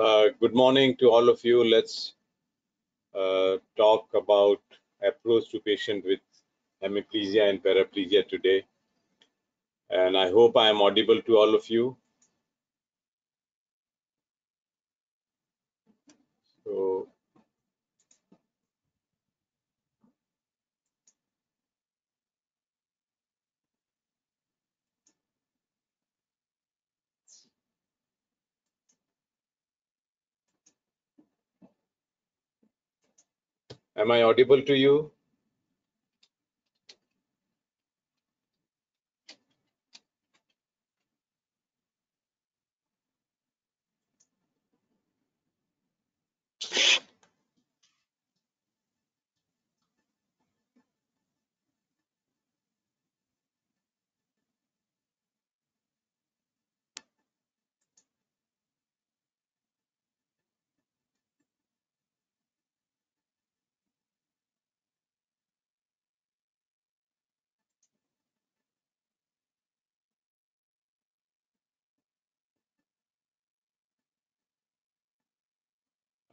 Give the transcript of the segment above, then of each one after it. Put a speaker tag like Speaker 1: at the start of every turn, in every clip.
Speaker 1: Uh, good morning to all of you. Let's uh, talk about approach to patient with hemiplegia and paraplegia today. And I hope I am audible to all of you. So, am I audible to you?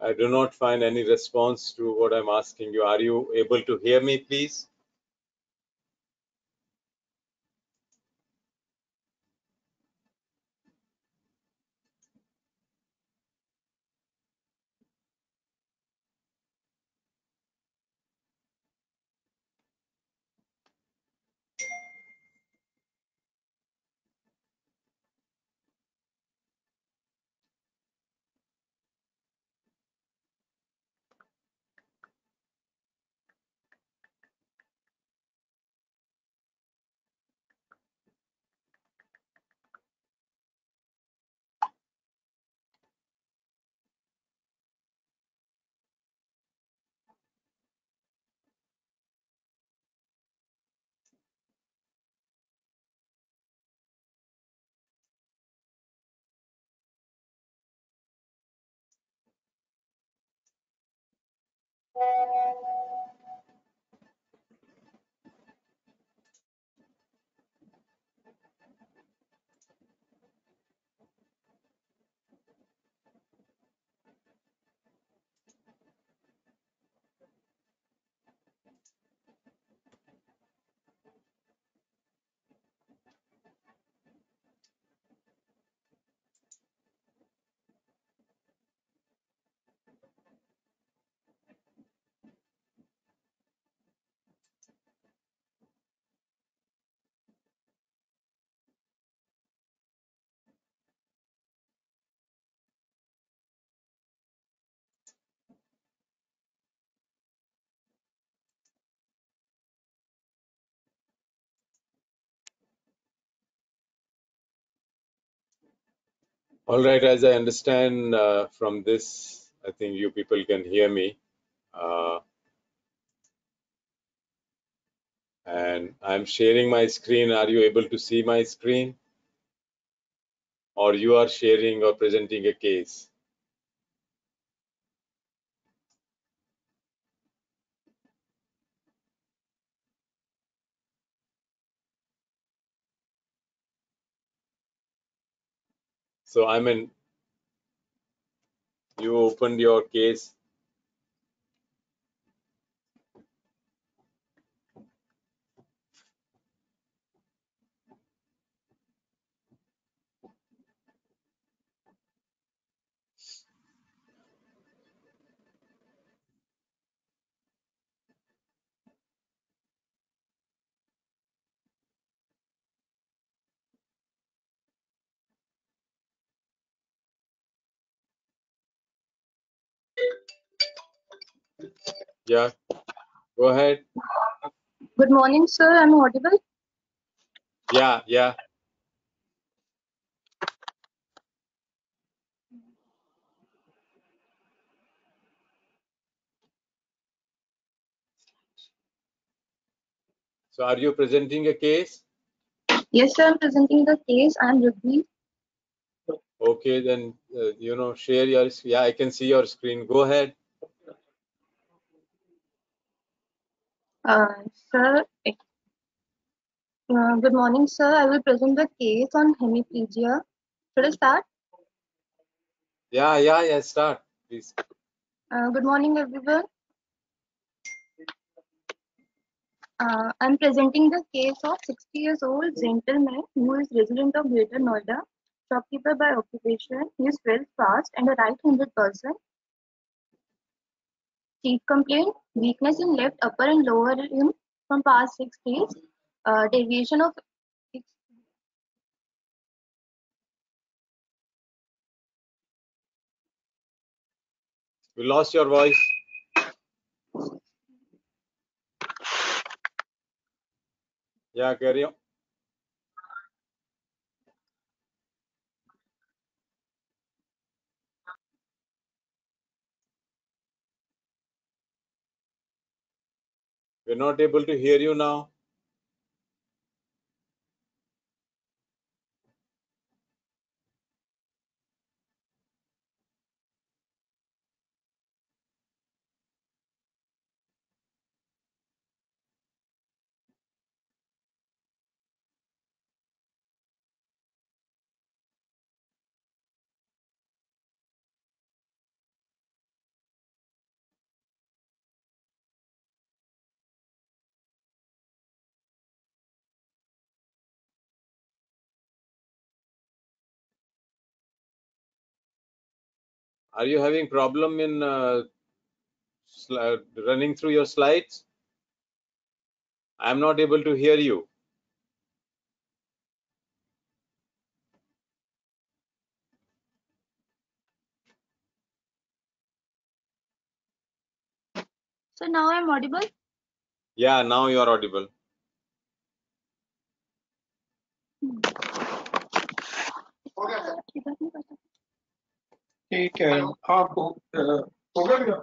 Speaker 1: I do not find any response to what I'm asking you. Are you able to hear me, please? All right, as I understand uh, from this, I think you people can hear me. Uh, and I'm sharing my screen. Are you able to see my screen? Or you are sharing or presenting a case? So I mean, you opened your case. Yeah, go ahead.
Speaker 2: Good morning, sir. I'm audible.
Speaker 1: Yeah, yeah. So are you presenting a case?
Speaker 2: Yes, sir. I'm presenting the case. I'm Ruby.
Speaker 1: Okay, then, uh, you know, share your, yeah, I can see your screen. Go ahead.
Speaker 2: Uh, sir, uh, good morning, sir. I will present the case on hemiplegia. Should I start?
Speaker 1: Yeah, yeah, yeah. Start, please.
Speaker 2: Uh, good morning, everyone. Uh, I'm presenting the case of 60 years old gentleman who is resident of Greater Noida, shopkeeper by occupation. He is well fast and a right-handed person. Chief complaint: weakness in left upper and lower limb from past six days. Uh, deviation of
Speaker 1: We lost your voice. Yeah, carry on. We're not able to hear you now. Are you having problem in uh, running through your slides? I'm not able to hear you.
Speaker 2: So now I'm audible.
Speaker 1: Yeah, now you are audible.
Speaker 3: ठीक है आप अ, हो गया भैया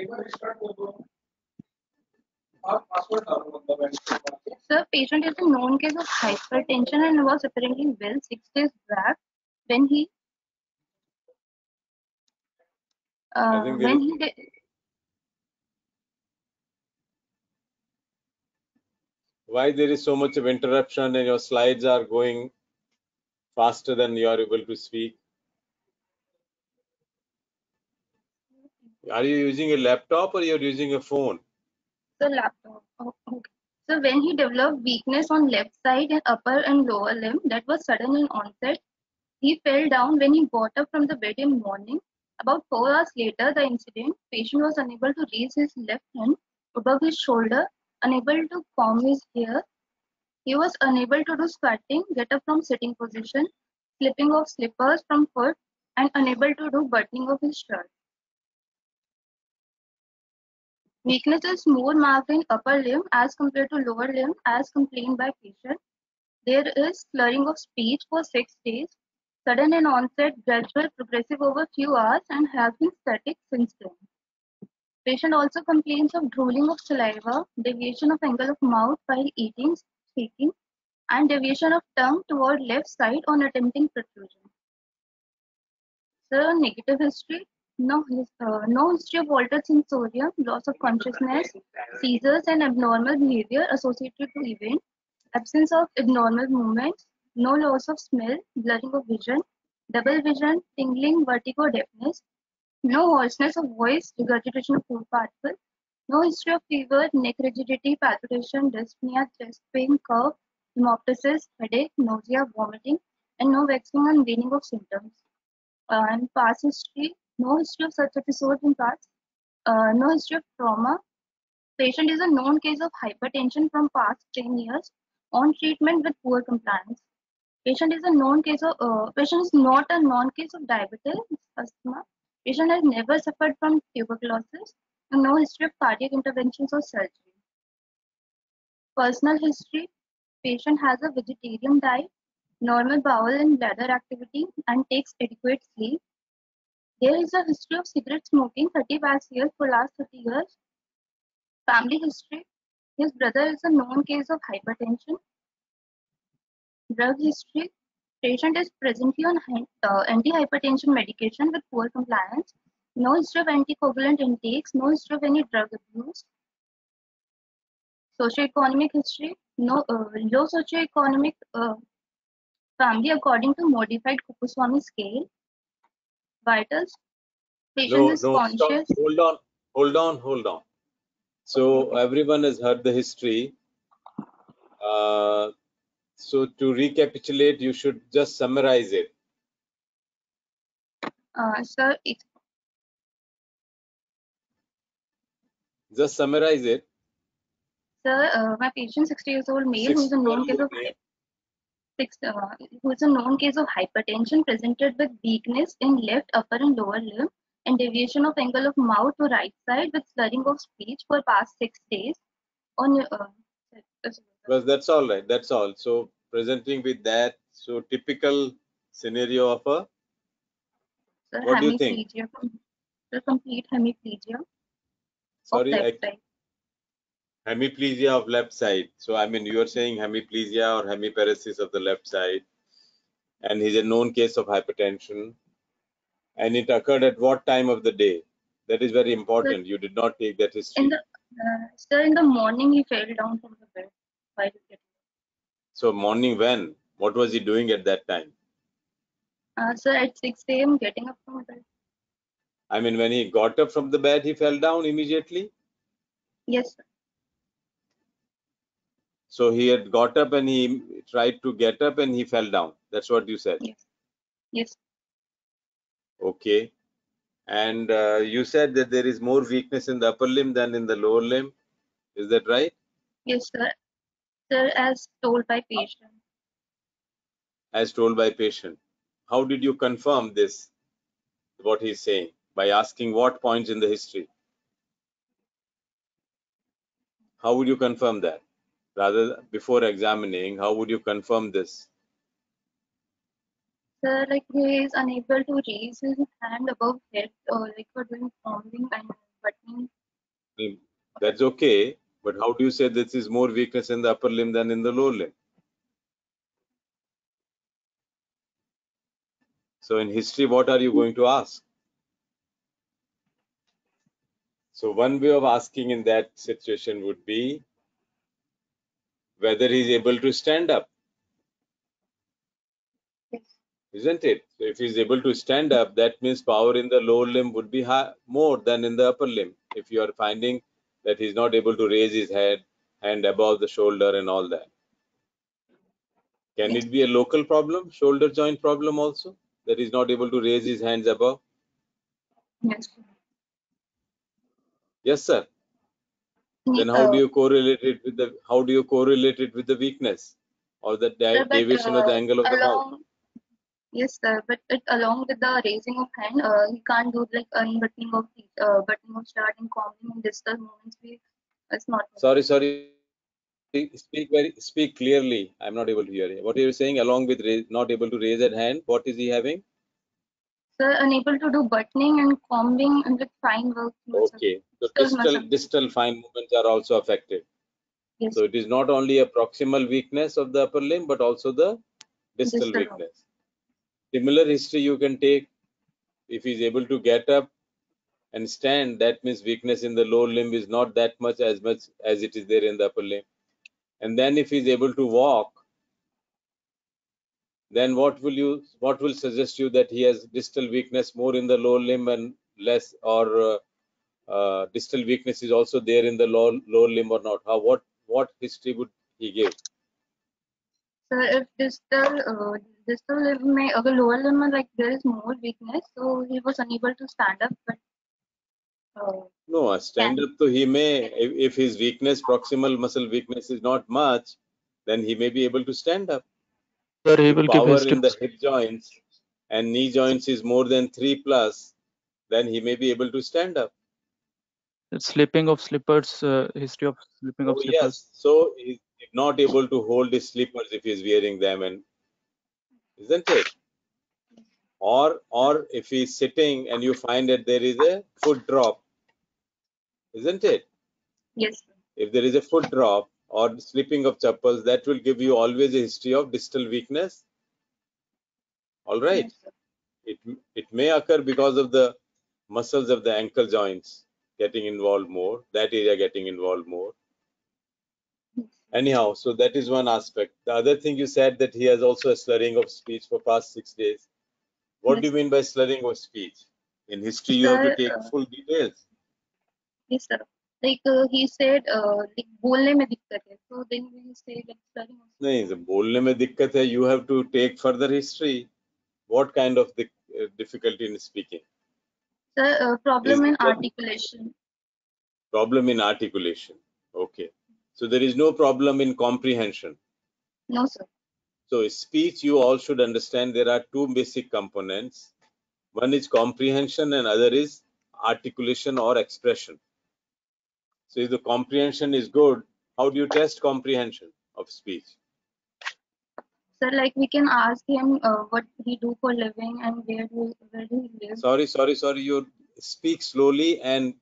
Speaker 3: एक बार start कर दो आप पासवर्ड डालो मतलब bank
Speaker 2: Sir, patient is a known case of hypertension and was apparently well six days back when he uh,
Speaker 1: think there
Speaker 2: when
Speaker 1: is-
Speaker 2: he did,
Speaker 1: Why there is so much of interruption and your slides are going faster than you are able to speak? Are you using a laptop or you're using a phone?
Speaker 2: the laptop. Oh, okay. So when he developed weakness on left side and upper and lower limb that was sudden in onset, he fell down when he got up from the bed in morning. About four hours later, the incident, patient was unable to raise his left hand above his shoulder, unable to comb his hair. He was unable to do squatting, get up from sitting position, slipping of slippers from foot, and unable to do buttoning of his shirt. Weakness is more marked in upper limb as compared to lower limb as complained by patient. There is slurring of speech for six days, sudden in onset, gradual, progressive over few hours and has been static since then. Patient also complains of drooling of saliva, deviation of angle of mouth while eating, speaking, and deviation of tongue toward left side on attempting protrusion. So negative history, no, uh, no history of altered sensorium, loss of consciousness, seizures and abnormal behavior associated to event, absence of abnormal movements, no loss of smell, blurring of vision, double vision, tingling, vertigo, deafness, no hoarseness of voice, regurgitation of food particles, no history of fever, neck rigidity, palpitation, dyspnea, chest pain, cough, hemoptysis, headache, nausea, vomiting, and no waxing and waning of symptoms. Uh, and past history, no history of such episodes in past, uh, no history of trauma. Patient is a known case of hypertension from past 10 years on treatment with poor compliance. Patient is a known case of, uh, patient is not a known case of diabetes, asthma. Patient has never suffered from tuberculosis and no history of cardiac interventions or surgery. Personal history, patient has a vegetarian diet, normal bowel and bladder activity and takes adequate sleep. There is a history of cigarette smoking 30 past years for last 30 years. Family history, his brother is a known case of hypertension. Drug history, patient is presently on uh, antihypertension medication with poor compliance. No history of anticoagulant intakes, no history of any drug abuse. Socioeconomic history, no uh, low socioeconomic uh, family according to modified Kuppuswamy scale. Vitals. Patient
Speaker 1: No,
Speaker 2: is
Speaker 1: no, stop.
Speaker 2: conscious.
Speaker 1: Hold on, hold on, hold on. So everyone has heard the history. Uh, so to recapitulate, you should just summarize it.
Speaker 2: Uh, sir, it,
Speaker 1: Just summarize it.
Speaker 2: sir, uh, my patient, 60 years old male, who is a
Speaker 1: 60
Speaker 2: known case of six, uh, who is a known case of hypertension, presented with weakness in left upper and lower limb, and deviation of angle of mouth to right side with slurring of speech for past six days. On your, uh,
Speaker 1: But that's all right. That's all. So presenting with that, so typical scenario of a
Speaker 2: sir,
Speaker 1: What do you think?
Speaker 2: the complete hemiplegia
Speaker 1: sorry, I. hemiplegia of left side. So I mean, you are saying hemiplegia or hemiparesis of the left side, and he's a known case of hypertension, and it occurred at what time of the day? That is very important. You did not take that history.
Speaker 2: In the uh, sir, in the morning he fell down from the bed while getting.
Speaker 1: So morning when? What was he doing at that time?
Speaker 2: Uh, sir, at 6 a.m. getting up from the bed.
Speaker 1: I mean, when he got up from the bed, he fell down immediately.
Speaker 2: Yes, sir.
Speaker 1: So he had got up and he tried to get up and he fell down. That's what you said.
Speaker 2: Yes. Yes.
Speaker 1: Okay. And uh, you said that there is more weakness in the upper limb than in the lower limb. Is that right?
Speaker 2: Yes, sir. Sir, as told by patient.
Speaker 1: As told by patient. How did you confirm this? What he's saying by asking what points in the history? How would you confirm that? Rather, before examining, how would you confirm this?
Speaker 2: Sir, like he is unable to raise his hand above head, or like for doing combing and buttoning.
Speaker 1: Mean, That's okay, but how do you say this is more weakness in the upper limb than in the lower limb? So in history, what are you going to ask? So one way of asking in that situation would be whether he's able to stand up,
Speaker 2: Yes.
Speaker 1: isn't it? So if he's able to stand up, that means power in the lower limb would be high, more than in the upper limb. If you are finding that he's not able to raise his head and above the shoulder and all that. Can it be a local problem, shoulder joint problem also, that he's not able to raise his hands above?
Speaker 2: Yes. sir.
Speaker 1: Yes, sir. Then how
Speaker 2: uh,
Speaker 1: do you correlate it with the how do you correlate it with the weakness or the di-
Speaker 2: Sir, but,
Speaker 1: deviation of the
Speaker 2: uh,
Speaker 1: angle of the mouth?
Speaker 2: yes, sir. But it along with the raising of hand, uh, he can't do like unbuttoning of uh, buttoning of shirt and combing and distal movements. We, it's not.
Speaker 1: Sorry, sorry. Speak very speak clearly. I'm not able to hear you. What are you saying? Along with raise, not able to raise a hand, what is he having?
Speaker 2: Sir, unable to do buttoning and combing and like fine work.
Speaker 1: Okay. So
Speaker 2: Distal
Speaker 1: distal fine movements are also affected.
Speaker 2: Yes.
Speaker 1: So it is not only a proximal weakness of the upper limb, but also the distal
Speaker 2: Distal.
Speaker 1: weakness. Similar history you can take if he's able to get up and stand, that means weakness in the lower limb is not that much as much as it is there in the upper limb. And then if he's able to walk, then what will you what will suggest you that he has distal weakness more in the lower limb and less or uh, uh, distal weakness is also there in the lower, lower limb or not? How what what history would he give?
Speaker 2: Sir, if distal uh, distal limb may uh, okay, lower limb like there is more weakness, so he was unable to stand up. But uh,
Speaker 1: no, stand can. up. So he may if, if his weakness proximal muscle weakness is not much, then he may be able to stand up.
Speaker 4: Sir, he will
Speaker 1: power
Speaker 4: give
Speaker 1: in the hip joints and knee joints is more than three plus, then he may be able to stand up.
Speaker 4: It's slipping of slippers, uh, history of slipping of
Speaker 1: Oh,
Speaker 4: slippers.
Speaker 1: yes. So he's not able to hold his slippers if he's wearing them, and isn't it? Or or if he's sitting and you find that there is a foot drop, isn't it?
Speaker 2: yes.
Speaker 1: If there is a foot drop or slipping of chappals, that will give you always a history of distal weakness. All right.
Speaker 2: Yes.
Speaker 1: It it may occur because of the muscles of the ankle joints getting involved more, that area getting involved more.
Speaker 2: Yes.
Speaker 1: Anyhow, so that is one aspect. The other thing you said that he has also a slurring of speech for past six days. What
Speaker 2: Yes.
Speaker 1: do you mean by slurring of speech? In history, you have to
Speaker 2: Sir,
Speaker 1: take
Speaker 2: uh,
Speaker 1: full details.
Speaker 2: Yes, sir. Like uh, he said, uh, like बोलने में दिक्कत है. So then we say like slurring of
Speaker 1: नहीं the बोलने में दिक्कत है you have to take further history what kind of the uh, difficulty in speaking
Speaker 2: Sir, uh, problem in articulation.
Speaker 1: problem in articulation. Okay. So there is no problem in comprehension.
Speaker 2: No, sir.
Speaker 1: so speech you all should understand there are two basic components. One is comprehension and other is articulation or expression. So if the comprehension is good how do you test comprehension of speech
Speaker 2: Sir, like we can ask him uh, what he do for living and where do where do he live.
Speaker 1: sorry sorry sorry you speak slowly and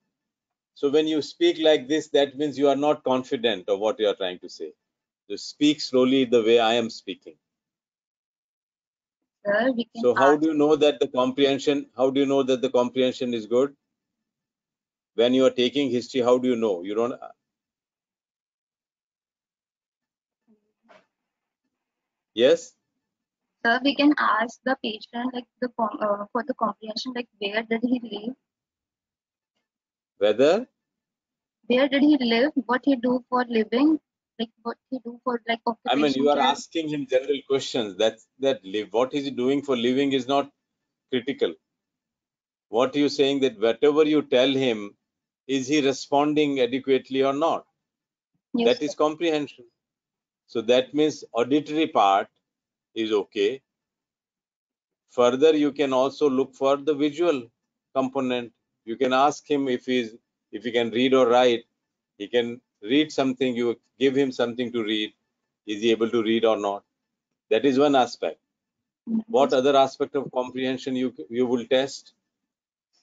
Speaker 1: so when you speak like this that means you are not confident of what you are trying to say. You speak slowly the way i am speaking.
Speaker 2: Sir, we can
Speaker 1: so how do you know that the comprehension how do you know that the comprehension is good? When you are taking history how do you know? You don't yes?
Speaker 2: Sir, we can ask the patient like the uh, for the comprehension like where did he live,
Speaker 1: whether?
Speaker 2: Where did he live, what he do for living, like what he do for like
Speaker 1: i mean you are
Speaker 2: care.
Speaker 1: asking him general questions. That that live what is he doing for living is not critical. What you saying that whatever you tell him is he responding adequately or not?
Speaker 2: Yes,
Speaker 1: that is
Speaker 2: sir.
Speaker 1: comprehension so that means auditory part is okay. Further you can also look for the visual component. You can ask him if he's if he can read or write. He can read something you give him something to read. Is he able to read or not? That is one aspect. What other aspect of comprehension you you will test?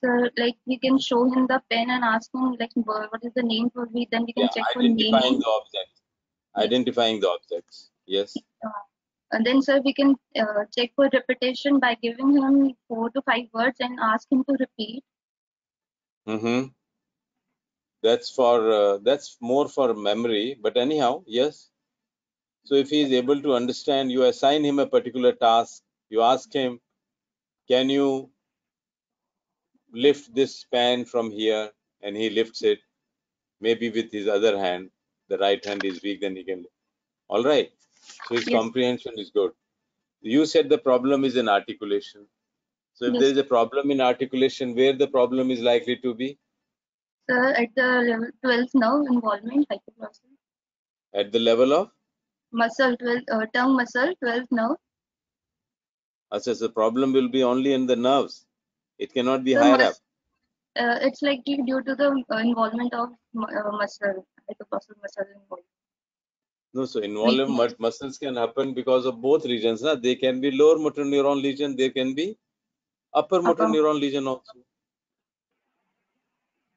Speaker 2: Sir, like we can show him the pen and ask him like what is the name for we then we can
Speaker 1: yeah
Speaker 2: check for
Speaker 1: identifying
Speaker 2: naming.
Speaker 1: the objects identifying the objects yes
Speaker 2: And then sir, we can uh, check for repetition by giving him four to five words and ask him to repeat.
Speaker 1: mm-hmm. That's for uh, that's more for memory, but anyhow, yes. So if he is able to understand, you assign him a particular task. You ask him, "Can you lift this pan from here?" And he lifts it, maybe with his other hand. The right hand is weak, then he can. All right. So his
Speaker 2: Yes.
Speaker 1: comprehension is good. You said the problem is in articulation. So if
Speaker 2: Yes.
Speaker 1: there is a problem in articulation, where the problem is likely to be
Speaker 2: Sir, at the level 12th nerve involvement, hypoglossal.
Speaker 1: at the level of
Speaker 2: Muscle, 12, uh, tongue muscle, 12th nerve.
Speaker 1: Assess the problem will be only in the nerves. It cannot be
Speaker 2: Sir,
Speaker 1: higher
Speaker 2: mus-
Speaker 1: up.
Speaker 2: Uh, it's likely due due to the uh, involvement of uh, muscle, hypoglossal muscle involvement.
Speaker 1: No, so mu- muscles can happen because of both regions. Na? They can be lower motor neuron lesion, there can be upper motor
Speaker 2: Upper-
Speaker 1: neuron lesion also.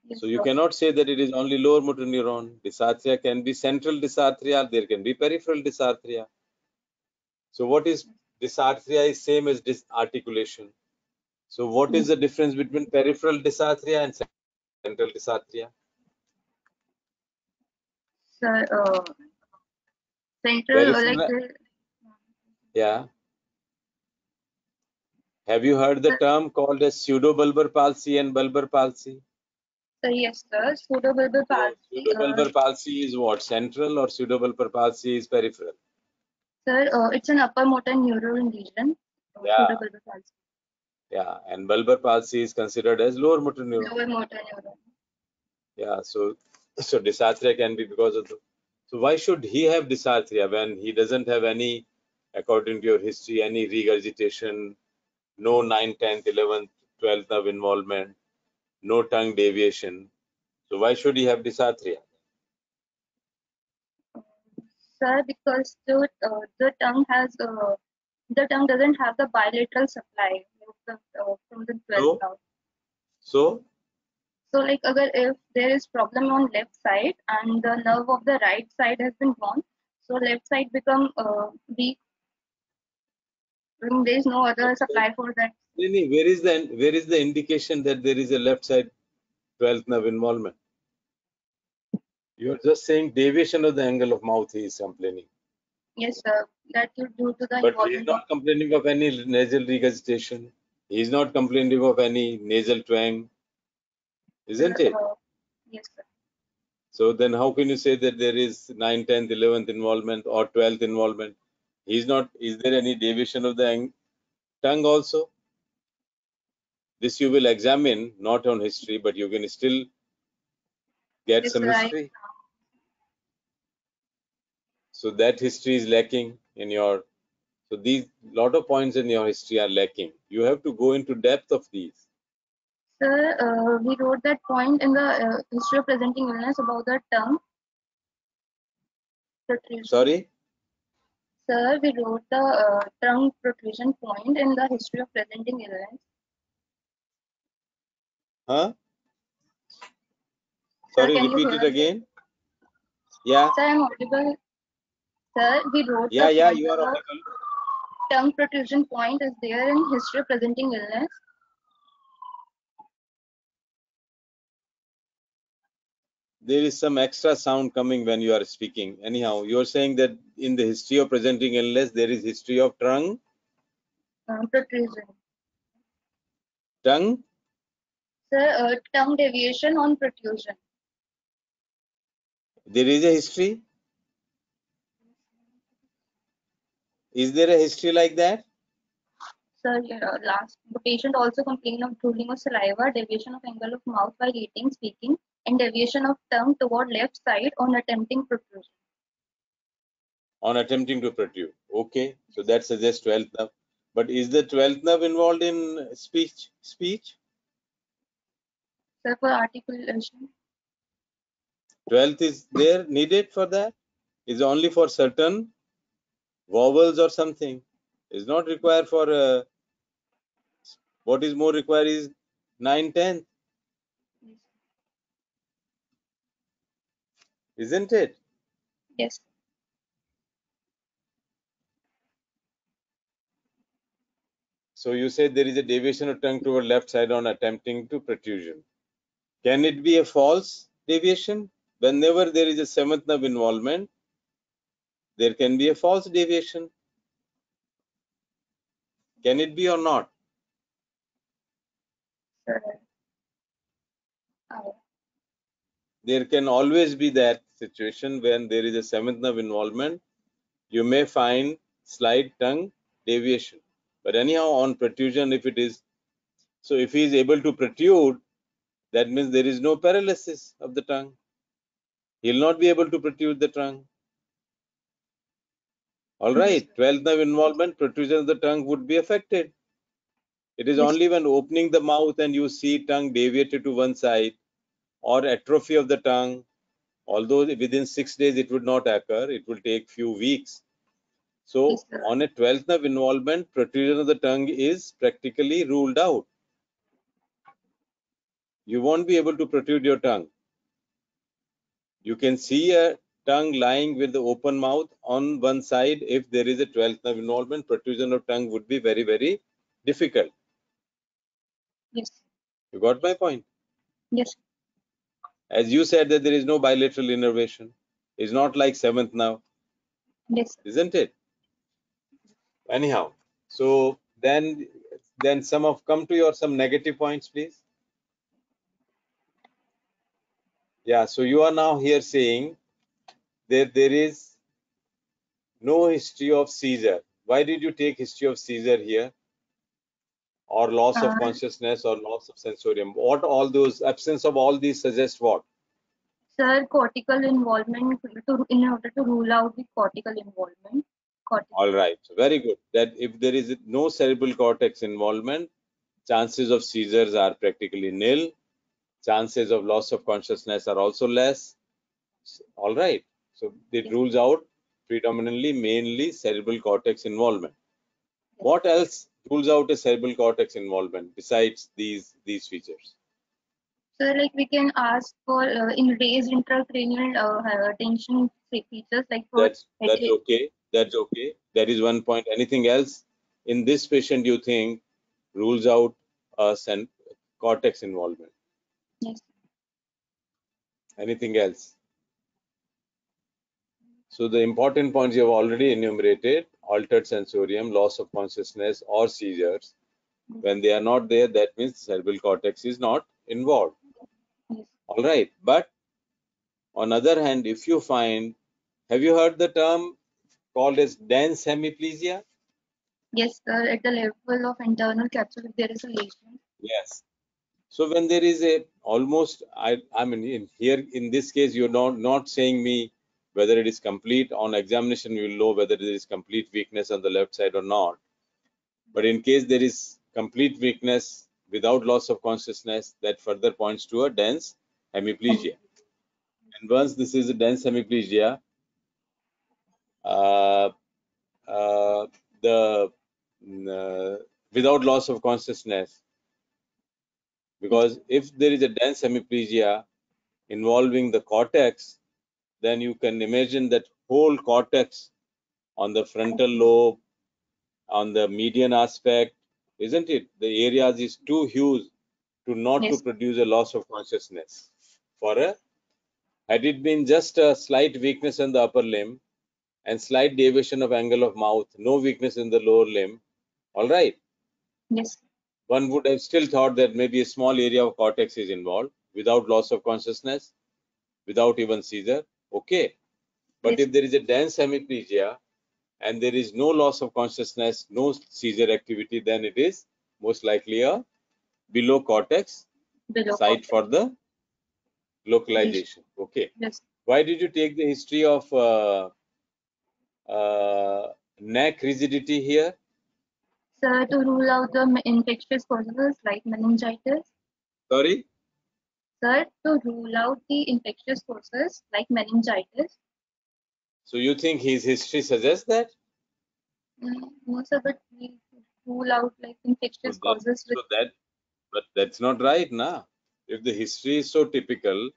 Speaker 2: Yes,
Speaker 1: So you
Speaker 2: sir.
Speaker 1: cannot say that it is only lower motor neuron. Dysarthria can be central dysarthria, there can be peripheral dysarthria. So what is dysarthria is same as disarticulation. So what is hmm. the difference between peripheral dysarthria and central dysarthria?
Speaker 2: Sir, uh, central, uh, like the,
Speaker 1: Yeah. Have you heard the term called as pseudobulbar palsy and bulbar palsy?
Speaker 2: sir, yes, sir, pseudobulbar palsy. Uh,
Speaker 1: Pseudobulbar palsy is what? Central or pseudobulbar palsy is peripheral?
Speaker 2: sir, uh, it's an upper motor neuron lesion. uh,
Speaker 1: Yeah. Yeah. And bulbar palsy is considered as lower motor neuron.
Speaker 2: Lower motor neuron.
Speaker 1: Yeah. So, so dysarthria can be because of the. So why should he have dysarthria when he doesn't have any, according to your history, any regurgitation, no 9th, 10th, 11th, 12th nerve involvement, no tongue deviation. So why should he have dysarthria?
Speaker 2: Sir, because the, uh, the tongue has, uh, the tongue doesn't have the bilateral supply of uh, from the 12th
Speaker 1: So? So
Speaker 2: So like agar if there is problem on left side and the nerve of the right side has been gone, so left side become uh, weak. When there is no other supply for that.
Speaker 1: Nini, where is the where is the indication that there is a left side 12th nerve involvement? You are just saying deviation of the angle of mouth he is complaining.
Speaker 2: Yes, sir. That is due to the
Speaker 1: But he is not complaining of any nasal regurgitation. He's not complaining of any nasal twang, isn't it?
Speaker 2: yes, sir.
Speaker 1: So then how can you say that there is 9th, 10th, 11th involvement or 12th involvement? He's not, is there any deviation of the tongue also? This you will examine, not on history, but you can still get
Speaker 2: Yes,
Speaker 1: some
Speaker 2: sir, I-
Speaker 1: history. So that history is lacking in your, so these lot of points in your history are lacking. You have to go into depth of these.
Speaker 2: Sir, uh, we wrote that point in the uh, history of presenting illness about the tongue protrusion.
Speaker 1: Sorry?
Speaker 2: Sir, we wrote the uh, tongue protrusion point in the history of presenting illness.
Speaker 1: Huh? Sorry,
Speaker 2: you
Speaker 1: repeat it again. Yeah,
Speaker 2: Sir, I'm audible. Sir, we wrote
Speaker 1: yeah,
Speaker 2: the
Speaker 1: yeah, you are audible.
Speaker 2: tongue protrusion point is there in history of presenting illness.
Speaker 1: There is some extra sound coming when you are speaking. Anyhow, you are saying that in the history of presenting illness, there is history of tongue,
Speaker 2: protrusion.
Speaker 1: tongue,
Speaker 2: Sir, uh, tongue deviation on protrusion.
Speaker 1: there is a history. Is there a history like that?
Speaker 2: Sir, uh, last the patient also complained of drooling of saliva, deviation of angle of mouth while eating, speaking, and deviation of tongue toward left side on attempting protrusion.
Speaker 1: On attempting to protrude. Okay, so that suggests 12th nerve. But is the 12th nerve involved in speech? Speech?
Speaker 2: Sir, for articulation.
Speaker 1: 12th is there needed for that? Is only for certain vowels or something? Is not required for uh, what is more required is 9, 10, isn't it?
Speaker 2: Yes.
Speaker 1: So you said there is a deviation of tongue toward left side on attempting to protrusion. Can it be a false deviation? Whenever there is a seventh nerve involvement, there can be a false deviation. Can it be or not?
Speaker 2: Sir. Uh,
Speaker 1: There can always be that situation when there is a seventh nerve involvement. You may find slight tongue deviation. But anyhow, on protrusion, if it is so, if he is able to protrude, that means there is no paralysis of the tongue. He will not be able to protrude the tongue. All right, 12th nerve involvement, protrusion of the tongue would be affected. It is only when opening the mouth and you see tongue deviated to one side or atrophy of the tongue, although within six days it would not occur, it will take few weeks. So
Speaker 2: Yes,
Speaker 1: on a 12th nerve involvement, protrusion of the tongue is practically ruled out. You won't be able to protrude your tongue. You can see a tongue lying with the open mouth on one side. If there is a 12th nerve involvement, protrusion of tongue would be very, very difficult.
Speaker 2: yes.
Speaker 1: You got my point?
Speaker 2: Yes.
Speaker 1: As you said that there is no bilateral innervation. It's not like seventh now
Speaker 2: Yes.
Speaker 1: isn't it? Anyhow, so then then some of come to your some negative points, please. Yeah, so you are now here saying that there is no history of seizure. Why did you take history of seizure here? Or loss of
Speaker 2: Uh,
Speaker 1: consciousness or loss of sensorium? What all those absence of all these suggest what?
Speaker 2: Sir, cortical involvement to, in order to rule out the cortical involvement. Cortical.
Speaker 1: All right, so very good. That if there is no cerebral cortex involvement, chances of seizures are practically nil. Chances of loss of consciousness are also less. All right, so it rules out predominantly, mainly cerebral cortex involvement. What else rules out a cerebral cortex involvement besides these these features?
Speaker 2: So, like we can ask for uh, in raised intracranial uh, uh, tension features, like for
Speaker 1: That's that's okay. That's okay. That is one point. Anything else in this patient you think rules out a cen- cortex involvement?
Speaker 2: Yes.
Speaker 1: Anything else? So the important points you have already enumerated, altered sensorium, loss of consciousness or seizures. When they are not there, that means cerebral cortex is not involved. All right. But on other hand, if you find, have you heard the term called as dense hemiplegia?
Speaker 2: Yes, sir. At the level of internal capsule, if there is a lesion.
Speaker 1: Yes. So when there is a almost, I, I mean, in here in this case, you're not not saying me whether it is complete on examination. You will know whether there is complete weakness on the left side or not. But in case there is complete weakness without loss of consciousness, that further points to a dense hemiplegia. And once this is a dense hemiplegia, uh, uh, the uh, without loss of consciousness, because if there is a dense hemiplegia involving the cortex, then you can imagine that whole cortex on the frontal lobe, on the median aspect, isn't it? The areas is too huge to not
Speaker 2: Yes.
Speaker 1: to produce a loss of consciousness. For a had it been just a slight weakness in the upper limb and slight deviation of angle of mouth, no weakness in the lower limb, all right,
Speaker 2: Yes.
Speaker 1: one would have still thought that maybe a small area of cortex is involved without loss of consciousness, without even seizure. Okay. But
Speaker 2: Yes.
Speaker 1: if there is a dense hemiplegia and there is no loss of consciousness, no seizure activity, then it is most likely a below cortex
Speaker 2: Below.
Speaker 1: site
Speaker 2: cortex.
Speaker 1: for the localization. Okay.
Speaker 2: Yes.
Speaker 1: Why did you take the history of uh, uh, neck rigidity here?
Speaker 2: Sir, to rule out the infectious causes like meningitis.
Speaker 1: Sorry?
Speaker 2: Sir, to rule out the infectious causes like meningitis.
Speaker 1: So you think his history suggests that?
Speaker 2: Mm, No, sir, but we rule out like infectious
Speaker 1: So that-
Speaker 2: causes
Speaker 1: So that, but that's not right, na. If the history is so typical,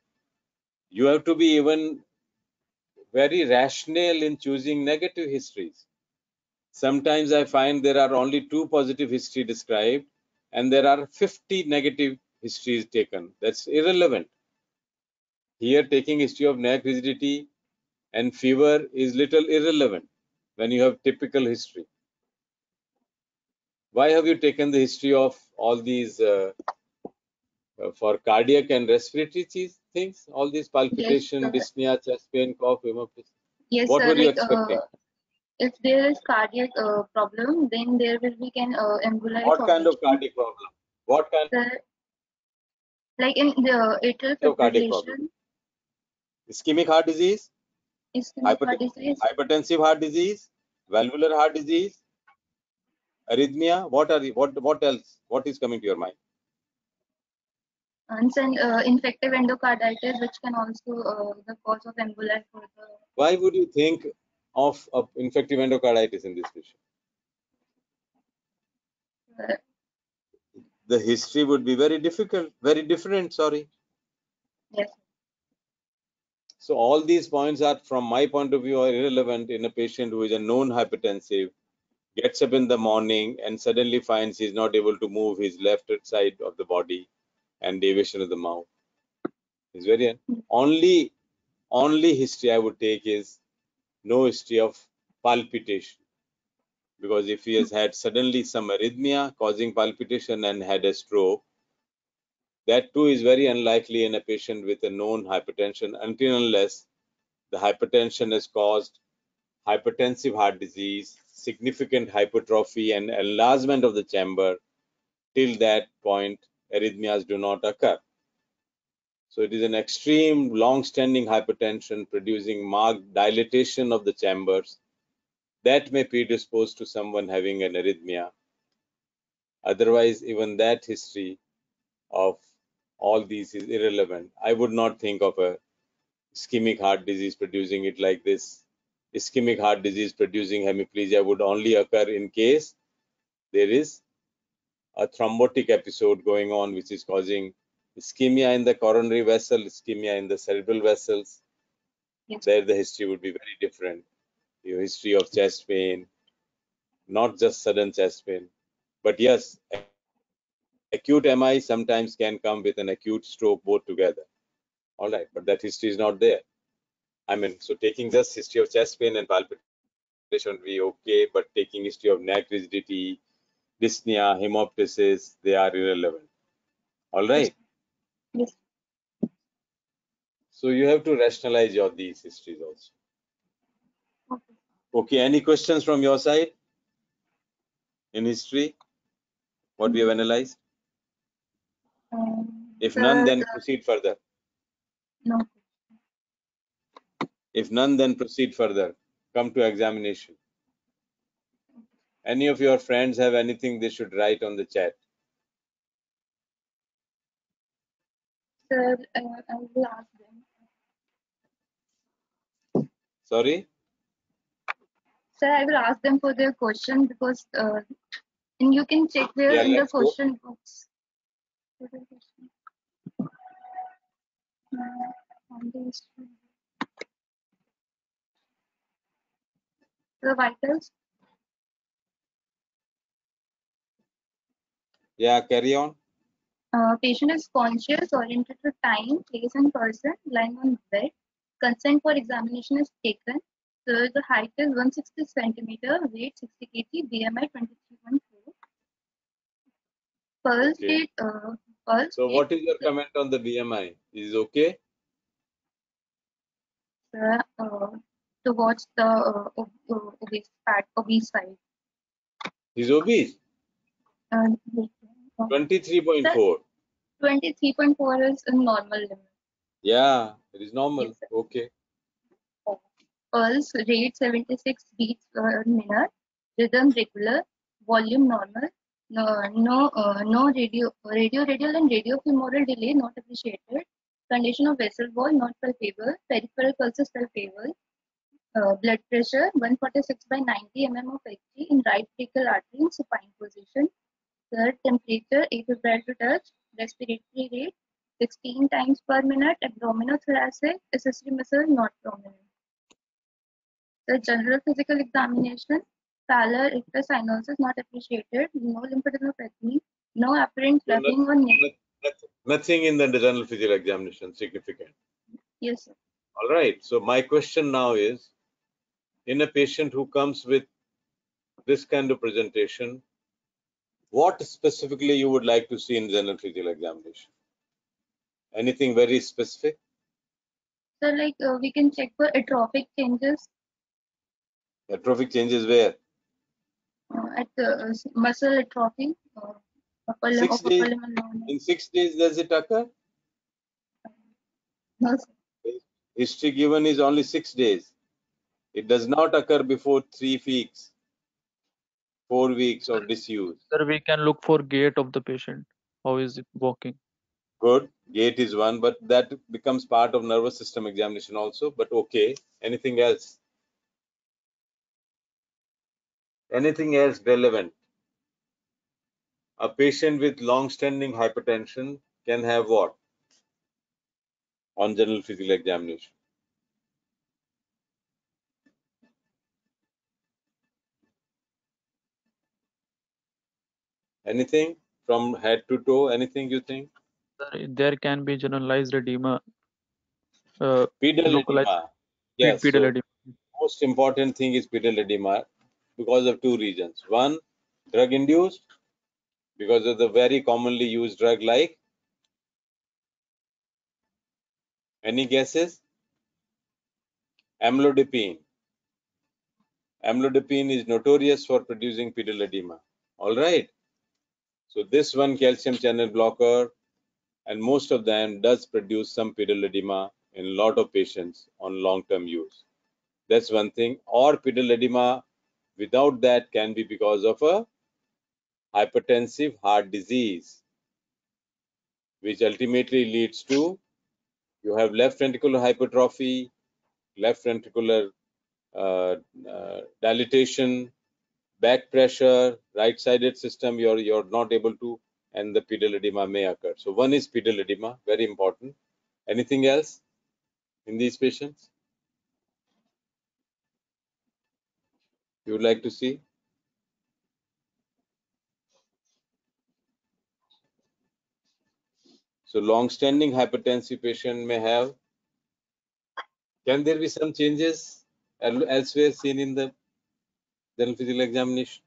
Speaker 1: you have to be even very rational in choosing negative histories. Sometimes I find there are only two positive history described, and there are 50 negative histories taken. That's irrelevant. Here, taking history of neck rigidity and fever is little irrelevant when you have typical history. Why have you taken the history of all these uh, uh, for cardiac and respiratory things? All these palpitation,
Speaker 2: sir.
Speaker 1: dyspnea, chest pain, cough, hemoptysis.
Speaker 2: yes,
Speaker 1: What
Speaker 2: sir.
Speaker 1: were you
Speaker 2: like,
Speaker 1: expecting?
Speaker 2: Uh, if there is cardiac uh, problem, then there will be can uh,
Speaker 1: What kind of cardiac problem? What kind
Speaker 2: Sir, like in the atrial
Speaker 1: of cardiac problem?
Speaker 2: fibrillation,
Speaker 1: Ischemic heart disease,
Speaker 2: ischemic
Speaker 1: Hyperten-
Speaker 2: heart disease,
Speaker 1: hypertensive heart disease, valvular heart disease, arrhythmia. What are the, what what else? What is coming to your mind?
Speaker 2: and uh, infective endocarditis, which can also uh, the cause of emboli the
Speaker 1: Why would you think of, of infective endocarditis in this patient?
Speaker 2: uh,
Speaker 1: The history would be very difficult, very different. Sorry.
Speaker 2: yes,
Speaker 1: So all these points are, from my point of view, are irrelevant in a patient who is a known hypertensive, gets up in the morning and suddenly finds he's not able to move his left side of the body and deviation of the mouth. It's very only only history I would take is no history of palpitation. Because if he has had suddenly some arrhythmia causing palpitation and had a stroke, that too is very unlikely in a patient with a known hypertension until unless the hypertension has caused hypertensive heart disease, significant hypertrophy, and enlargement of the chamber. Till that point, arrhythmias do not occur. So it is an extreme long-standing hypertension producing marked dilatation of the chambers that may predispose to someone having an arrhythmia. Otherwise, even that history of all these is irrelevant. I would not think of a ischemic heart disease producing it like this. Ischemic heart disease producing hemiplegia would only occur in case there is a thrombotic episode going on, which is causing ischemia in the coronary vessel, ischemia in the cerebral vessels.
Speaker 2: Yes.
Speaker 1: There, the history would be very different. Your history of chest pain, not just sudden chest pain, but yes, acute MI sometimes can come with an acute stroke both together. All right, but that history is not there. I mean, so taking just history of chest pain and palpitation would be okay, but taking history of neck rigidity, dyspnea, hemoptysis, they are irrelevant. All right.
Speaker 2: Yes.
Speaker 1: So you have to rationalize your these histories also.
Speaker 2: Okay.
Speaker 1: Any questions from your side in history? What we have analyzed?
Speaker 2: Um,
Speaker 1: If none, then
Speaker 2: the-
Speaker 1: proceed further.
Speaker 2: no.
Speaker 1: If none, then proceed further. Come to examination. Any of your friends have anything they should write on the chat?
Speaker 2: Sir, uh, I will ask them.
Speaker 1: Sorry?
Speaker 2: Sir, I will ask them for their question because uh, and you can check there
Speaker 1: Yeah,
Speaker 2: in the
Speaker 1: let's go.
Speaker 2: question box. The question. On the history. The vitals.
Speaker 1: Yeah, carry on.
Speaker 2: Uh, patient is conscious, oriented to time, place, and person, lying on bed. Consent for examination is taken. So the height is 160 centimeter, weight 60 kg, BMI 23.4. Pulse
Speaker 1: Okay.
Speaker 2: rate, uh, pulse
Speaker 1: So what is your comment on the BMI? Is it okay?
Speaker 2: uh, uh, towards the uh, uh, obese fat, obese side.
Speaker 1: He's obese.
Speaker 2: Uh, uh,
Speaker 1: 23.4.
Speaker 2: 23.4 is a normal limit.
Speaker 1: Yeah, it is normal.
Speaker 2: Yes.
Speaker 1: Okay.
Speaker 2: Pulse rate 76 beats per minute. Rhythm regular. Volume normal. No, no, uh, no radio, radio, radial and radio femoral delay not appreciated. Condition of vessel wall not palpable. Peripheral pulses palpable. Uh, blood pressure 146 by 90 mm of Hg in right brachial artery in supine position. Third temperature 8 Febrile to touch. Respiratory rate 16 times per minute. abdominal thoracic, accessory muscle not prominent. The general physical examination, pallor, icterus, cyanosis not appreciated, no lymphadenopathy, no apparent
Speaker 1: No,
Speaker 2: clubbing or neck.
Speaker 1: Nothing in the general physical examination significant.
Speaker 2: Yes, sir.
Speaker 1: All right. So my question now is, in a patient who comes with this kind of presentation, what specifically you would like to see in general physical examination? Anything very specific?
Speaker 2: So, like, uh, we can check for atrophic changes
Speaker 1: Atrophic changes where?
Speaker 2: uh, at the uh, muscle atrophy, uh, upper
Speaker 1: Six
Speaker 2: upper
Speaker 1: days.
Speaker 2: limb and lower limb.
Speaker 1: In six days does it occur?
Speaker 2: No, sir.
Speaker 1: History given is only six days. It does not occur before three weeks, four weeks of disuse.
Speaker 4: Sir, we can look for gait of the patient. How is it walking?
Speaker 1: Good. Gait is one, but that becomes part of nervous system examination also. But okay. Anything else? Anything else relevant? A patient with long-standing hypertension can have what? On general physical examination. Anything from head to toe? Anything you think?
Speaker 4: There can be generalized edema. Uh,
Speaker 1: Pedal
Speaker 4: Localized-
Speaker 1: edema. Yes.
Speaker 4: pedal
Speaker 1: so-
Speaker 4: edema.
Speaker 1: most important thing is pedal edema because of two reasons. One, drug induced because of the very commonly used drug like any guesses? Amlodipine. Amlodipine is notorious for producing pedal edema. All right. So this one calcium channel blocker and most of them does produce some pedal edema in a lot of patients on long-term use. That's one thing. Or pedal edema without that can be because of a hypertensive heart disease, which ultimately leads to you have left ventricular hypertrophy, left ventricular uh, uh, dilatation, back pressure, right-sided system. You're you're not able to, and the pedal edema may occur. So one is pedal edema, very important. Anything else in these patients? you would like to see? So long-standing hypertensive patient may have. Can there be some changes elsewhere seen in the general physical examination?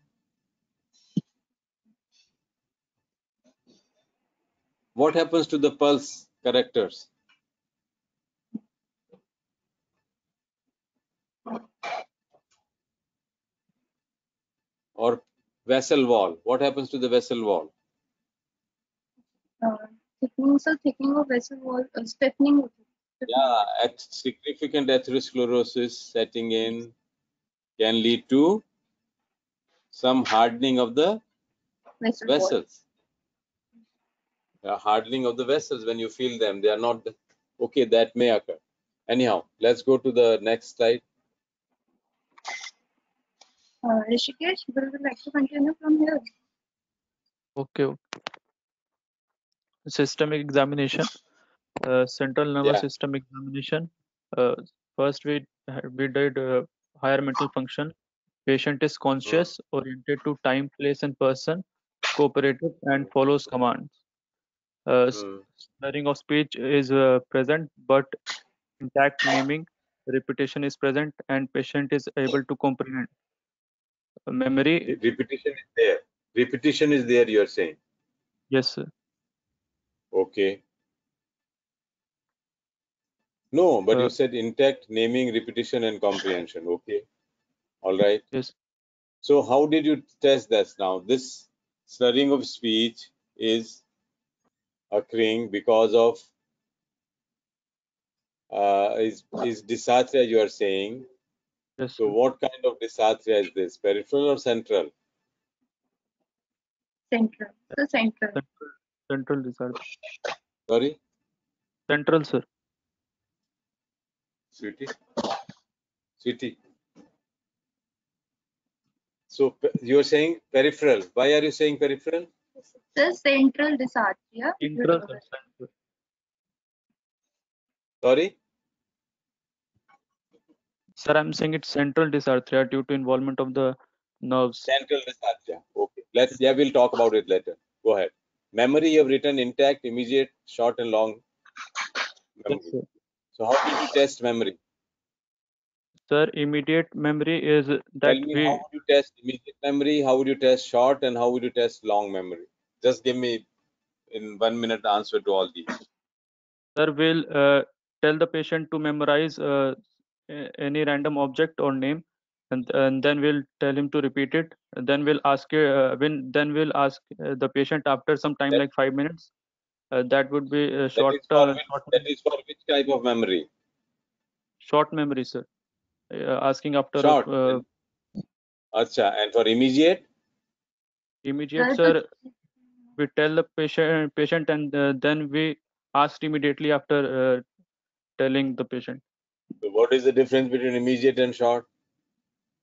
Speaker 1: What happens to the pulse correctors? Or vessel wall. What happens to the vessel wall?
Speaker 2: Uh, thickening, so thickening of vessel wall, uh, stiffening.
Speaker 1: Yeah, at significant atherosclerosis setting in can lead to some hardening of the
Speaker 2: Vessel
Speaker 1: vessels. Yeah, hardening of the vessels when you feel them, they are not okay. That may occur. Anyhow, let's go to the next slide.
Speaker 2: Uh, Rishikesh, will you like to continue from here?
Speaker 4: Okay. okay. Systemic examination, uh, central nervous
Speaker 1: Yeah.
Speaker 4: system examination. Uh, first, we we did uh, higher mental function. Patient is conscious, oriented to time, place, and person, cooperative, and follows commands. Uh, slurring of speech is uh, present, but intact naming, repetition is present, and patient is able to comprehend. Memory,
Speaker 1: Repetition is there. Repetition is there, you are saying.
Speaker 4: yes, sir.
Speaker 1: Okay. No, but
Speaker 4: Uh,
Speaker 1: you said intact naming, repetition, and comprehension. Okay. All right.
Speaker 4: yes.
Speaker 1: So how did you test this now? This slurring of speech is occurring because of uh, is is dysarthria you are saying.
Speaker 4: Yes.
Speaker 1: So what kind of dysarthria is this? Peripheral or central?
Speaker 2: Central. So central.
Speaker 4: Central, central disorder.
Speaker 1: Sorry,
Speaker 4: Central, sir.
Speaker 1: sweetie. Sweetie. So you are saying peripheral. Why are you saying peripheral?
Speaker 2: The central dysarthria.
Speaker 4: Central. Central.
Speaker 1: Sorry.
Speaker 4: Sir, I'm saying it's central dysarthria due to involvement of the nerves.
Speaker 1: Central dysarthria. Okay. Let's yeah, we'll talk about it later. Go ahead. Memory you have written intact, immediate, short and long
Speaker 4: Yes,
Speaker 1: memory. So how do you test memory?
Speaker 4: Sir, immediate memory is that Tell
Speaker 1: me
Speaker 4: we
Speaker 1: how would you test immediate memory, how would you test short, and how would you test long memory? Just give me in one minute answer to all these.
Speaker 4: sir will uh, tell the patient to memorize uh, any random object or name, and and then we'll tell him to repeat it. And then we'll ask uh, when then we'll ask uh, the patient after some time,
Speaker 1: That-
Speaker 4: like five minutes. Uh, that would be uh, short,
Speaker 1: is
Speaker 4: uh,
Speaker 1: which,
Speaker 4: short,
Speaker 1: that is for which type of memory?
Speaker 4: short memory, sir. Uh, asking after
Speaker 1: Short.
Speaker 4: uh,
Speaker 1: Acha, and for immediate?
Speaker 4: immediate,
Speaker 2: Sir,
Speaker 4: sir. We tell the patient patient and uh, then we ask immediately after uh, telling the patient.
Speaker 1: So what is the difference between immediate and short?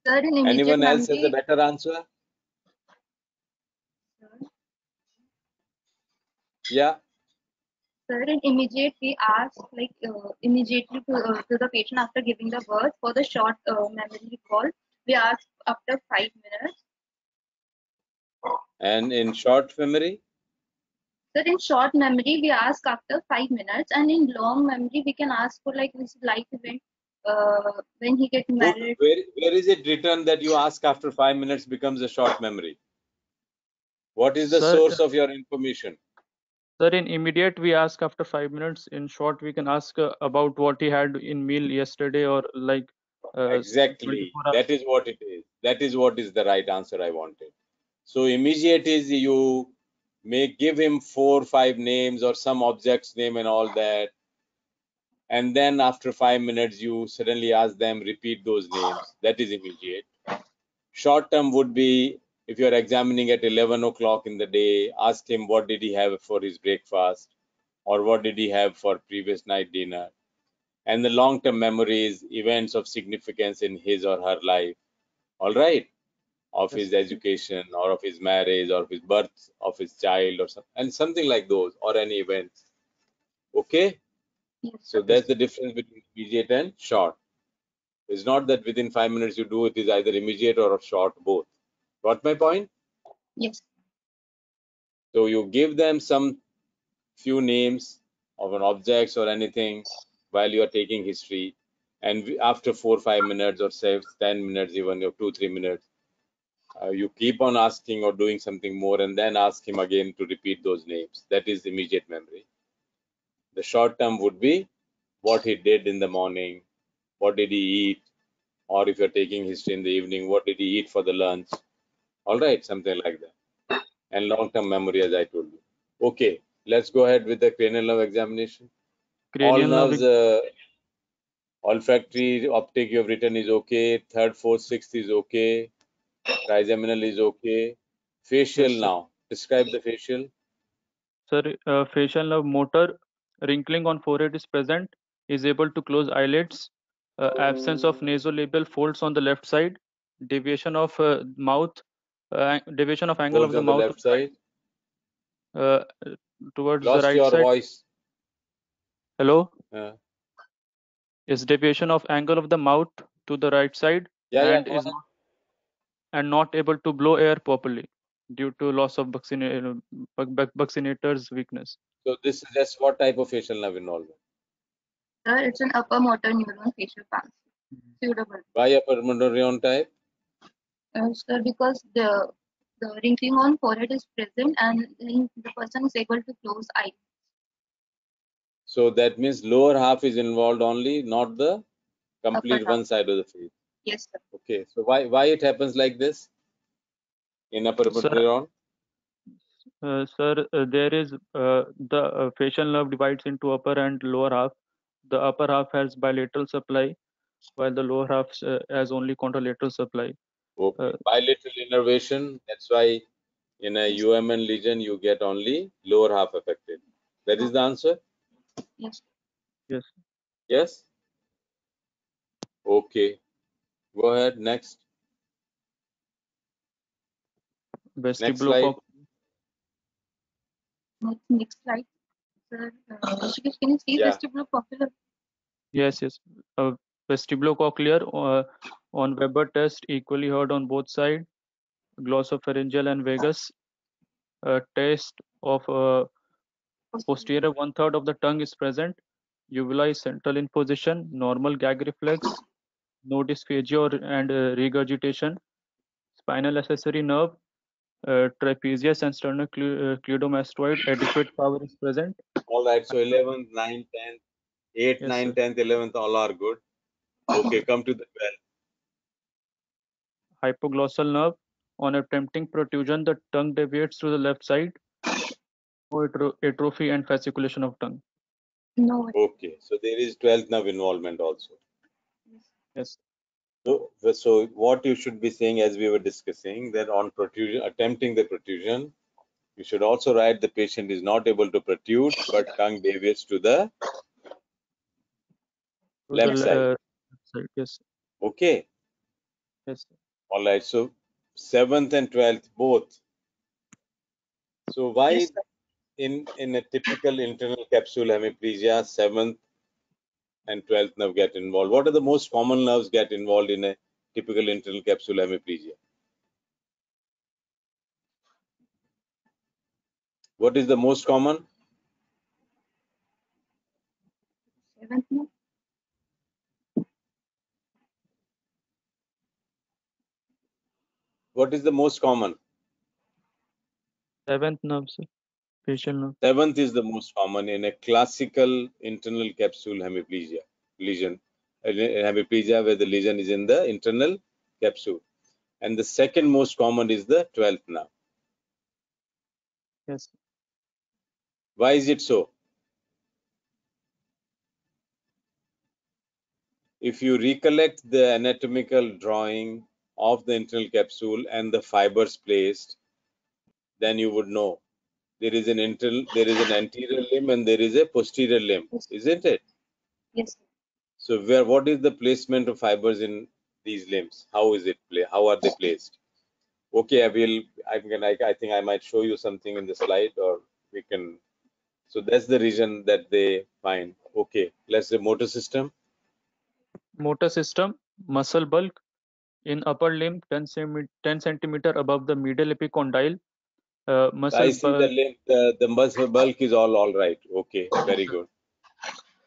Speaker 2: Sir, in
Speaker 1: Anyone else has a better answer? Yeah.
Speaker 2: Sir, in immediate, we ask like uh, immediately to, uh, to the patient after giving the birth for the short uh, memory recall. We ask after five minutes.
Speaker 1: And in short memory?
Speaker 2: Sir, in short memory, we ask after five minutes, and in long memory, we can ask for like this life event uh, when he gets
Speaker 1: Who-
Speaker 2: married.
Speaker 1: Where, where is it written that you ask after five minutes becomes a short memory? What is the
Speaker 4: Sir,
Speaker 1: source of your information?
Speaker 4: Sir, in immediate, we ask after five minutes. In short, we can ask uh, about what he had in meal yesterday or like uh,
Speaker 1: Exactly. That is what it is. That is what is the right answer I wanted. So immediate is you may give him four, or five names or some object's name and all that. And then after five minutes, you suddenly ask them, repeat those names. That is immediate. Short term would be if you're examining at 11 o'clock in the day, ask him what did he have for his breakfast or what did he have for previous night dinner and the long term memories, events of significance in his or her life, all right, of his education or of his marriage or of his birth of his child or something, and something like those, or any event Okay,
Speaker 2: Yes,
Speaker 1: so that's the difference between immediate and short. It's not that within five minutes you do it is either immediate or short, both. Got my point?
Speaker 2: yes,
Speaker 1: So you give them some few names of an objects or anything while you are taking history, and after four five minutes or say ten minutes, even or two three minutes, uh, you keep on asking or doing something more and then ask him again to repeat those names. That is immediate memory. The short term would be what he did in the morning, what did he eat, or if you're taking history in the evening, what did he eat for the lunch? All right, something like that. And long term memory, as I told you. Okay, let's go ahead with the cranial nerve examination. All
Speaker 4: Cranial nerve
Speaker 1: nerves, uh, olfactory, optic you have written is okay. Third, fourth, sixth is okay. Trigeminal is okay. Facial
Speaker 4: Yes,
Speaker 1: now. Describe the facial.
Speaker 4: Sir, uh, facial nerve motor, wrinkling on forehead is present, is able to close eyelids, uh, absence of nasolabial folds on the left side, deviation of uh, mouth, uh, deviation of angle of
Speaker 1: Folds
Speaker 4: the
Speaker 1: on the
Speaker 4: mouth
Speaker 1: left side.
Speaker 4: uh, towards the
Speaker 1: Lost
Speaker 4: right
Speaker 1: your
Speaker 4: side.
Speaker 1: voice.
Speaker 4: Hello?
Speaker 1: Uh,
Speaker 4: Is deviation of angle of the mouth to the right side
Speaker 1: yeah, yeah.
Speaker 4: and
Speaker 1: go
Speaker 4: is not, and not able to blow air properly due to loss of buccina- buccinator's weakness.
Speaker 1: So this suggests what type of facial nerve involvement?
Speaker 2: Sir, it's an upper motor neuron facial palsy. Suitable.
Speaker 1: Why upper motor neuron type?
Speaker 2: Uh, sir, because the the wrinkling on forehead is present and then the person is able to close eyes.
Speaker 1: So that means lower half is involved only, not the complete
Speaker 2: half.
Speaker 1: one side of the face.
Speaker 2: Yes, sir.
Speaker 1: Okay. So why why it happens like this in upper motor
Speaker 4: Sir,
Speaker 1: neuron?
Speaker 4: Uh, sir, uh, there is uh, the uh, facial nerve divides into upper and lower half. The upper half has bilateral supply, while the lower half uh, has only contralateral supply.
Speaker 1: Okay.
Speaker 4: Uh,
Speaker 1: Bilateral innervation. That's why in a UMN lesion you get only lower half affected. That is the answer.
Speaker 2: Yes.
Speaker 4: yes.
Speaker 1: Yes. Okay. Go ahead. Next. Next slide.
Speaker 2: Next, next slide. Sir, uh, Rishikesh, can you see
Speaker 1: Yeah.
Speaker 2: vestibulocochlear?
Speaker 4: Yes, yes. Uh, vestibulocochlear uh, on Weber test equally heard on both sides. Glossopharyngeal and vagus. Uh, test of uh, posterior one third of the tongue is present. Uvula is central in position. Normal gag reflex. No dysphagia or, and uh, regurgitation. Spinal accessory nerve. Uh, trapezius and sternocleidomastoid adequate power is present.
Speaker 1: All right. So 11th, 9th, 10th, 8th,
Speaker 4: Yes,
Speaker 1: 9th,
Speaker 4: sir.
Speaker 1: 10th, 11th, all are good. Okay. Come to the 12th.
Speaker 4: hypoglossal nerve. On attempting protrusion, the tongue deviates to the left side. No atro- atrophy and fasciculation of tongue.
Speaker 2: No.
Speaker 1: Okay. So there is 12th nerve involvement also.
Speaker 4: Yes.
Speaker 1: So, so what you should be saying as we were discussing that on protrusion, attempting the protrusion, you should also write the patient is not able to protrude, but tongue deviates to the Left side.
Speaker 4: uh. Yes.
Speaker 1: okay.
Speaker 4: Yes.
Speaker 1: All right. So seventh and twelfth both. So why
Speaker 2: Yes,
Speaker 1: in in a typical internal capsule hemiplegia, seventh and twelfth nerve get involved? What are the most common nerves get involved in a typical internal capsule hemiplegia? What is the most common?
Speaker 2: Seventh nerve.
Speaker 1: What is the most common?
Speaker 4: Seventh nerve, sir. Facial nerve.
Speaker 1: Seventh is the most common in a classical internal capsule hemiplegia lesion, uh, hemiplegia where the lesion is in the internal capsule. And the second most common is the 12th nerve.
Speaker 4: Yes.
Speaker 1: Why is it so? If you recollect the anatomical drawing of the internal capsule and the fibers placed, then you would know there is an internal, there is an anterior limb and there is a posterior limb, isn't it?
Speaker 2: Yes.
Speaker 1: So where what is the placement of fibers in these limbs? How is it play? How are they placed? Okay, I will. I can. I, I think I might show you something in the slide, or we can. So that's the reason that they find. Okay, let's say motor system.
Speaker 4: Motor system, muscle bulk. In upper limb, 10, cm 10 centimeter above the medial epicondyle. Uh, muscle
Speaker 1: I see the
Speaker 4: bulk.
Speaker 1: limb. The, the muscle bulk is all all right. Okay, very good.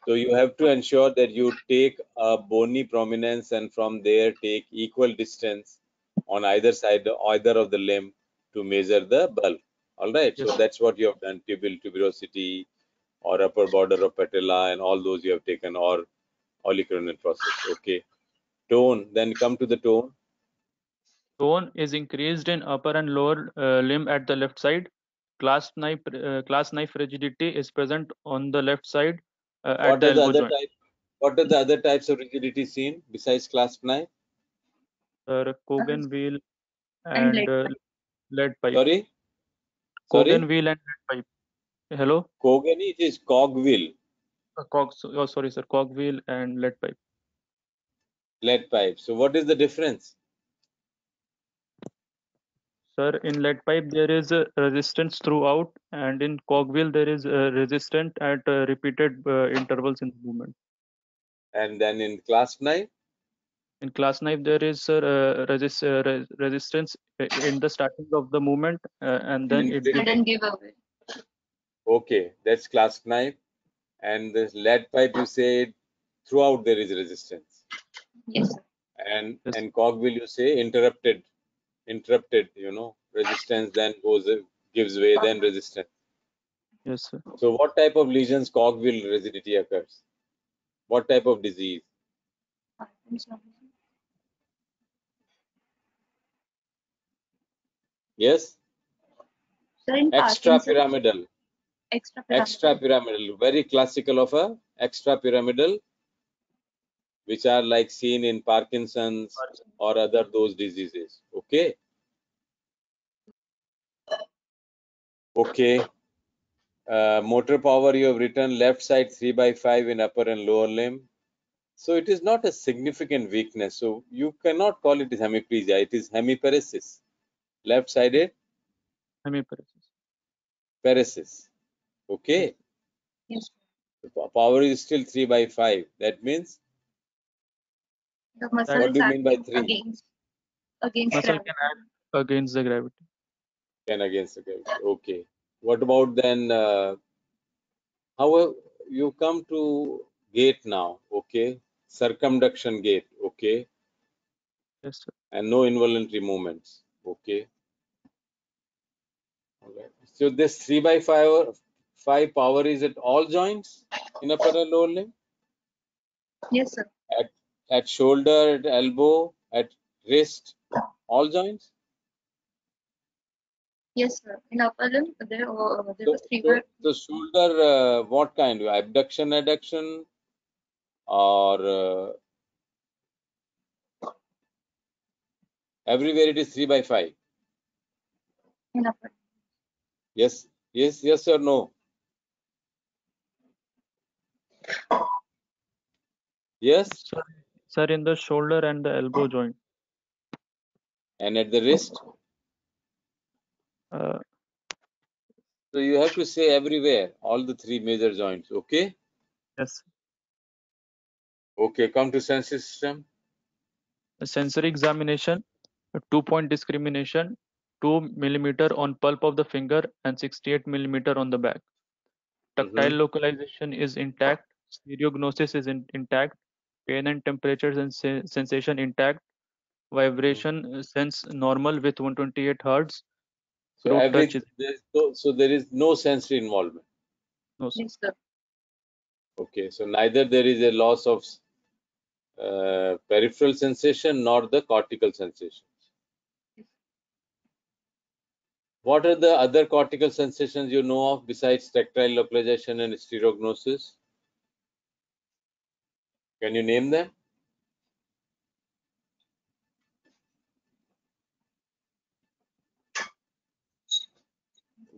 Speaker 1: So you have to ensure that you take a bony prominence and from there take equal distance on either side, either of the limb to measure the bulk. All right. So that's what you have done. tibial tuberosity or upper border of patella and all those you have taken or olecranon process. Okay. Tone. Then come to the tone.
Speaker 4: Tone is increased in upper and lower uh, limb at the left side. Clasp knife, uh, clasp knife rigidity is present on the left side uh, at
Speaker 1: What
Speaker 4: the
Speaker 1: are the other
Speaker 4: joint.
Speaker 1: type? What are the other types of rigidity seen besides clasp knife?
Speaker 4: Sir, Cogan wheel
Speaker 2: and lead
Speaker 4: and uh, lead pipe.
Speaker 1: Sorry. Sorry.
Speaker 4: Wheel and lead pipe. Hello?
Speaker 1: Kogan it is cogwheel,
Speaker 4: Uh, Cog, oh, sorry, sir. Cog wheel and lead pipe.
Speaker 1: lead pipe. So what is the difference?
Speaker 4: Sir, in lead pipe there is a resistance throughout, and in cog wheel there is a resistance at uh, repeated uh, intervals in the movement.
Speaker 1: And then in clasp knife,
Speaker 4: In clasp knife there is sir, uh, resist, uh, res- resistance in the starting of the movement, uh, and then
Speaker 1: In
Speaker 4: it
Speaker 1: the-
Speaker 4: gives
Speaker 2: Sudden giveaway.
Speaker 1: okay, that's clasp knife. And this lead pipe, you say throughout there is resistance.
Speaker 2: Yes, sir.
Speaker 1: And
Speaker 4: Yes.
Speaker 1: and cogwheel, you say interrupted, interrupted. You know, resistance then goes gives way, then resistance.
Speaker 4: yes, sir.
Speaker 1: So what type of lesions cogwheel rigidity occurs? What type of disease? Yes, extra pyramidal.
Speaker 2: Extra pyramidal.
Speaker 1: extra pyramidal very classical of a extra pyramidal which are like seen in parkinson's or other those diseases. Okay? Okay. Uh, motor power you have written left side 3 by 5 in upper and lower limb. So it is not a significant weakness. So you cannot call it hemiplegia. It is hemiparesis. Left sided?
Speaker 4: Hemiparesis.
Speaker 1: paresis. Okay?
Speaker 2: Yes.
Speaker 1: The power is still 3 by 5 that means
Speaker 2: The muscle
Speaker 1: What
Speaker 2: is
Speaker 1: do you mean by three?
Speaker 2: against against
Speaker 4: Muscle
Speaker 2: gravity.
Speaker 4: can act against the gravity.
Speaker 1: 10 against the gravity. Okay. What about then? Uh, however, you come to gate now. Okay. Circumduction gate. Okay.
Speaker 4: Yes, sir.
Speaker 1: And no involuntary movements. Okay. Alright. So this 3 by 5, 5 power is at all joints in upper and lower limb?
Speaker 2: Yes, sir.
Speaker 1: At, at shoulder, at elbow, at wrist, all joints?
Speaker 2: Yes, sir. In upper limb, there, uh, there
Speaker 1: So,
Speaker 2: was three
Speaker 1: so, so shoulder, uh, what kind? Abduction, adduction, or uh, everywhere it is three by five?
Speaker 2: in upper.
Speaker 1: Yes, yes, yes or no? Yes,
Speaker 4: Sir, sir, in the shoulder and the elbow joint.
Speaker 1: and at the wrist.
Speaker 4: Uh,
Speaker 1: So you have to say everywhere, all the three major joints. Okay.
Speaker 4: yes.
Speaker 1: Okay. Come to sense system.
Speaker 4: A sensory examination, a two-point discrimination, two millimeter on pulp of the finger and 68 millimeter on the back. Tactile localization is intact. Stereognosis is in- intact. Pain and temperature and se- sensation intact. Vibration uh, sense normal with 128 hertz.
Speaker 1: So
Speaker 4: Throat
Speaker 1: every
Speaker 4: touch is
Speaker 1: there's no, so there is no sensory involvement.
Speaker 4: no sir.
Speaker 2: Yes, sir.
Speaker 1: Okay, so neither there is a loss of uh, peripheral sensation nor the cortical sensations. What are the other cortical sensations you know of besides tactile localization and stereognosis? Can you name them?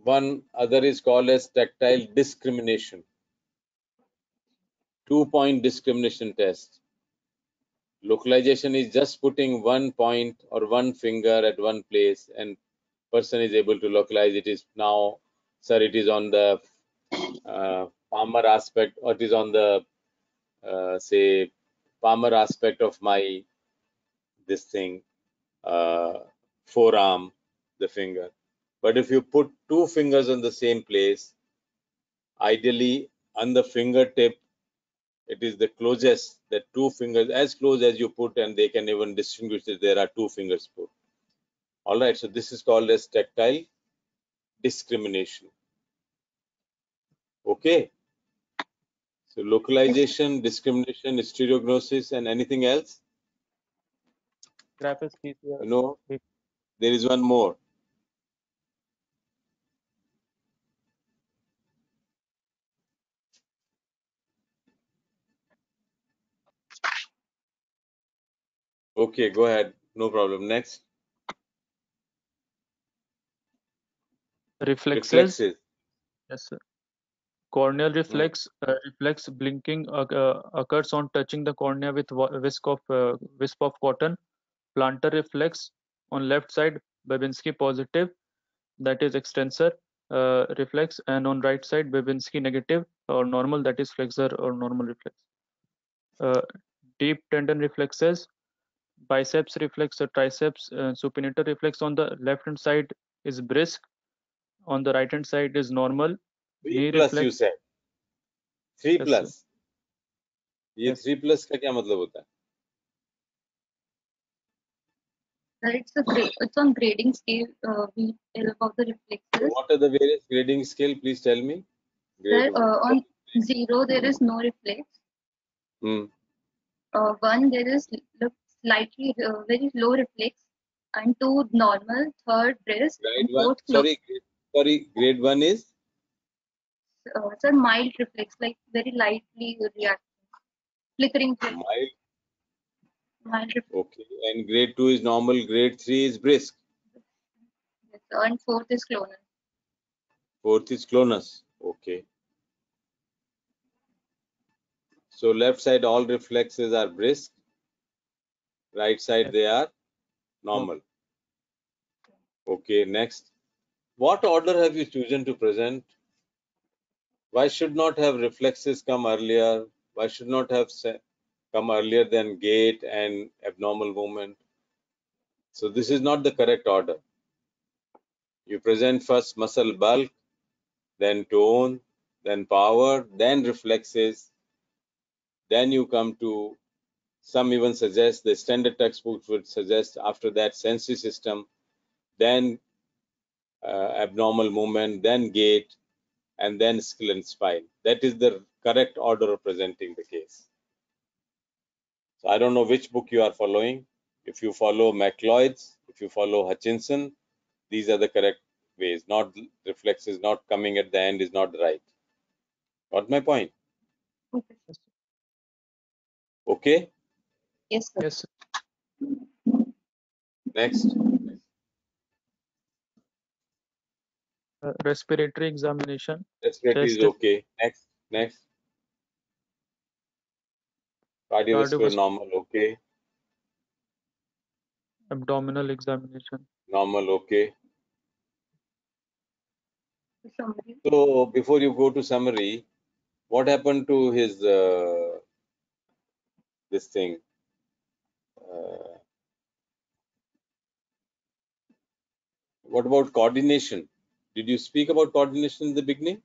Speaker 1: One other is called as tactile discrimination. Two point discrimination test. Localization is just putting one point or one finger at one place and person is able to localize it is now, sir, it is on the uh, palmar aspect or it is on the uh, say palmar aspect of my this thing uh, forearm the finger but if you put two fingers on the same place ideally on the fingertip it is the closest that two fingers as close as you put and they can even distinguish that there are two fingers put All right, so this is called as tactile discrimination. Okay. So localization, discrimination, stereognosis, and anything else?
Speaker 4: Graph PCR.
Speaker 1: No, there is one more. Okay, go ahead. No problem. Next,
Speaker 4: Reflexes.
Speaker 1: reflexes.
Speaker 4: Yes, sir. Corneal reflex uh, reflex blinking uh, occurs on touching the cornea with whisk of uh, wisp of cotton. Plantar reflex on left side Babinski positive, that is extensor uh, reflex, and on right side Babinski negative or normal, that is flexor or normal reflex. Uh, deep tendon reflexes, biceps reflex or triceps uh, supinator reflex on the left hand side is brisk, on the right hand side is normal.
Speaker 1: Three
Speaker 4: Knee
Speaker 1: plus you
Speaker 4: reflex-
Speaker 1: said. Three
Speaker 4: Yes, sir.
Speaker 1: plus. ये
Speaker 4: Yes.
Speaker 1: Three plus का क्या मतलब होता है
Speaker 2: Sir, it's a gra- it's on grading scale. Uh, we tell about the reflexes.
Speaker 1: What are the various grading scale? Please tell me.
Speaker 2: Sir,
Speaker 1: Grade
Speaker 2: uh,
Speaker 1: one.
Speaker 2: on zero there is no reflex.
Speaker 1: Hmm.
Speaker 2: Uh, one there is look slightly uh, very low reflex, and two normal. Third brisk.
Speaker 1: Grade
Speaker 2: and
Speaker 1: one.
Speaker 2: fourth low.
Speaker 1: Sorry, grade, sorry. Grade one is
Speaker 2: uh, sir, mild reflex, like very lightly reacting, flickering. reflex,
Speaker 1: mild.
Speaker 2: Mild reflex.
Speaker 1: Okay. And grade two is normal. Grade three is brisk.
Speaker 2: Yes, sir, and fourth is clonal.
Speaker 1: Fourth is clonus. Okay. So left side all reflexes are brisk. Right side they are normal. Okay, next. What order have you chosen to present? Why should not have reflexes come earlier? Why should not have come earlier than gait and abnormal movement? So this is not the correct order. You present first muscle bulk, then tone, then power, then reflexes. Then you come to some even suggest the standard textbooks would suggest after that sensory system, then uh, abnormal movement, then gait, and then skill and spine. That is the correct order of presenting the case. So I don't know which book you are following. If you follow Macleod's, if you follow Hutchinson, these are the correct ways. Not reflexes, not coming at the end is not right. Got my point?
Speaker 2: Okay.
Speaker 1: Okay.
Speaker 2: Yes, sir.
Speaker 4: Yes,
Speaker 1: Next.
Speaker 4: Uh, respiratory examination,
Speaker 1: Respiratory is okay. Next. Next. Cardiovascular
Speaker 4: Cardiovas-
Speaker 1: normal. Okay.
Speaker 4: abdominal examination.
Speaker 1: Normal. Okay.
Speaker 2: Summary.
Speaker 1: So before you go to summary, what happened to his uh, this thing? Uh, what about coordination? Did you speak about coordination in the beginning?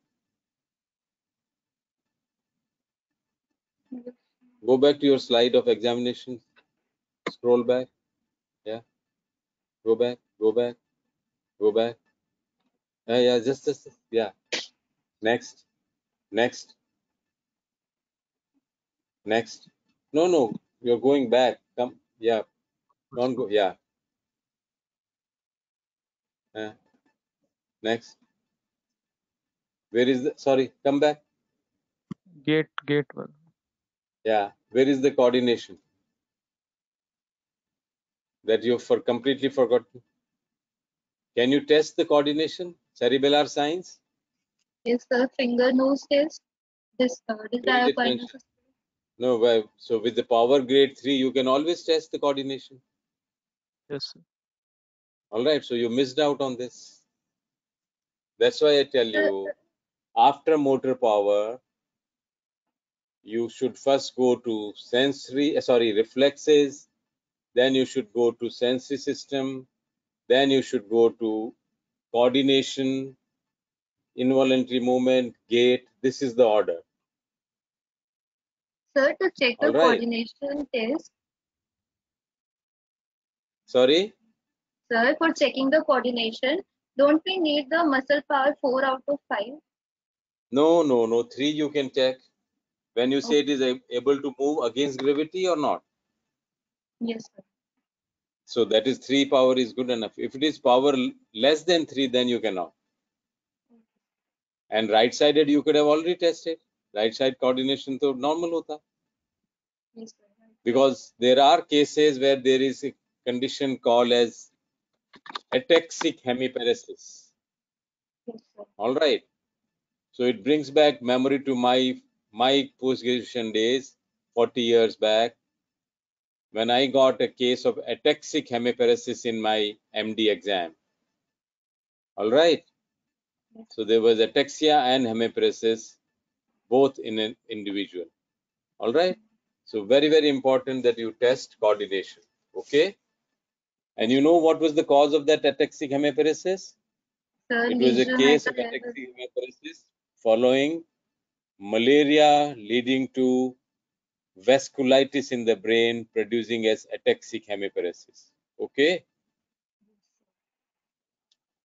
Speaker 1: Go back to your slide of examination. Scroll back. Yeah. Go back. Go back. Go back. Yeah, yeah, just, just, yeah. Next. Next. Next. No, no, you're going back. Come. Yeah. Don't go. Yeah. Yeah. Next. Where is the, sorry, come back.
Speaker 4: Gate, gate one.
Speaker 1: Yeah. Where is the coordination? That you for completely forgotten. Can you test the coordination? Cerebellar signs?
Speaker 2: Yes, the Finger nose test. This uh,
Speaker 1: did
Speaker 2: desire
Speaker 1: it? No, well, so with the power grade three, you can always test the coordination.
Speaker 4: Yes, sir.
Speaker 1: All right, so you missed out on this. That's why I tell you, after motor power, you should first go to sensory, uh, sorry, reflexes, then you should go to sensory system, then you should go to coordination, involuntary movement, gait. This is the order.
Speaker 2: Sir, to check the
Speaker 1: All right.
Speaker 2: coordination test,
Speaker 1: Sorry?
Speaker 2: Sir, for checking the coordination, don't we need the muscle power 4 out of 5?
Speaker 1: No, no, no. Three you can check. When you say it is able to move against gravity or not.
Speaker 2: Yes, sir.
Speaker 1: So that is three power is good enough. If it is power less than three, then you cannot. And right sided you could have already tested. Right side coordination तो normal hota.
Speaker 2: Yes, sir.
Speaker 1: Because there are cases where there is a condition called as ataxic hemiparesis.
Speaker 2: Yes.
Speaker 1: All right. So it brings back memory to my my post graduation days, 40 years back, when I got a case of ataxic hemiparesis in my MD exam. All right. So there was ataxia and hemiparesis both in an individual. All right. So very, very important that you test coordination. Okay. And you know what was the cause of that ataxic hemiparesis?
Speaker 2: Sir,
Speaker 1: It was a case of ataxic hemiparesis following malaria leading to vasculitis in the brain producing as ataxic hemiparesis. Okay.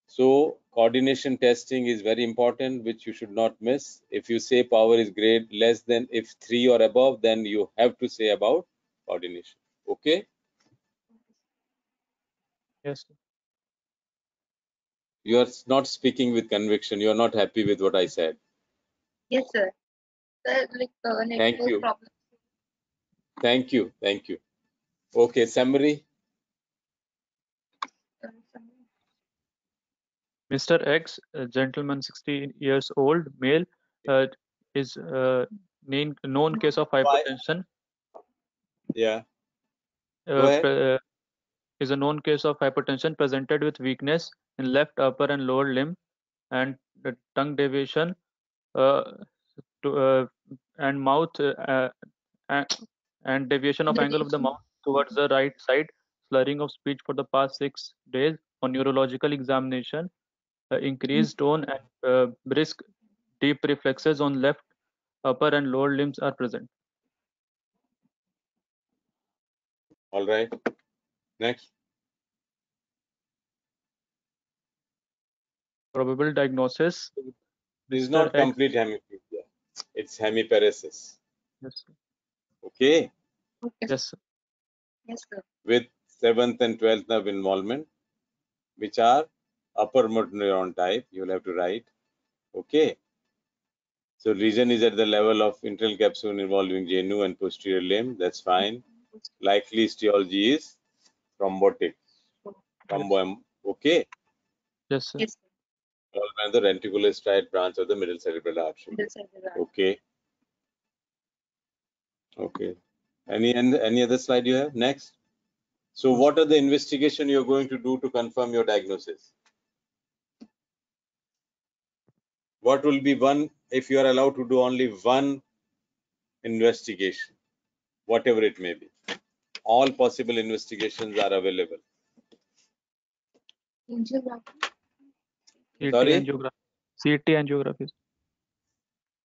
Speaker 1: So coordination testing is very important, which you should not miss. If you say power is great less than if three or above, then you have to say about coordination. Okay.
Speaker 4: Yes. sir.
Speaker 1: You are not speaking with conviction. You are not happy with what I said.
Speaker 2: Yes, sir. Sir, like uh,
Speaker 1: Thank you.
Speaker 2: problem.
Speaker 1: Thank you. Thank you. Okay. Summary.
Speaker 2: Uh,
Speaker 4: Mr. X, a gentleman 16 years old, male, uh, is uh, named, known case of hypertension.
Speaker 1: Yeah. Go
Speaker 4: Uh,
Speaker 1: ahead.
Speaker 4: pre- uh, is a known case of hypertension presented with weakness in left upper and lower limb and tongue deviation uh, to, uh, and mouth uh, uh, and, and deviation of angle of the mouth towards the right side, slurring of speech for the past six days on neurological examination, uh, increased tone and uh, brisk deep reflexes on left upper and lower limbs are present.
Speaker 1: All right. Next.
Speaker 4: Probable diagnosis.
Speaker 1: This is not
Speaker 4: X.
Speaker 1: complete hemiplegia. It's hemiparesis.
Speaker 4: Yes, sir.
Speaker 1: Okay.
Speaker 2: Okay.
Speaker 4: yes, sir.
Speaker 2: Yes, sir.
Speaker 1: With seventh and twelfth nerve involvement, which are upper motor neuron type. You'll have to write. Okay. So lesion is at the level of internal capsule involving genu and posterior limb. That's fine. Mm-hmm. Likely etiology is thrombotic. Thrombo. Okay.
Speaker 4: yes, sir.
Speaker 2: Yes, sir.
Speaker 1: Involvement the lenticulostriate branch of the middle cerebral artery.
Speaker 2: This is the right.
Speaker 1: Okay. Okay. Any any other slide you have? Next. So what are the investigation you're going to do to confirm your diagnosis? What will be one if you are allowed to do only one investigation, whatever it may be? All possible investigations are available.
Speaker 4: CT
Speaker 1: Sorry?
Speaker 4: angiography. CT angiography.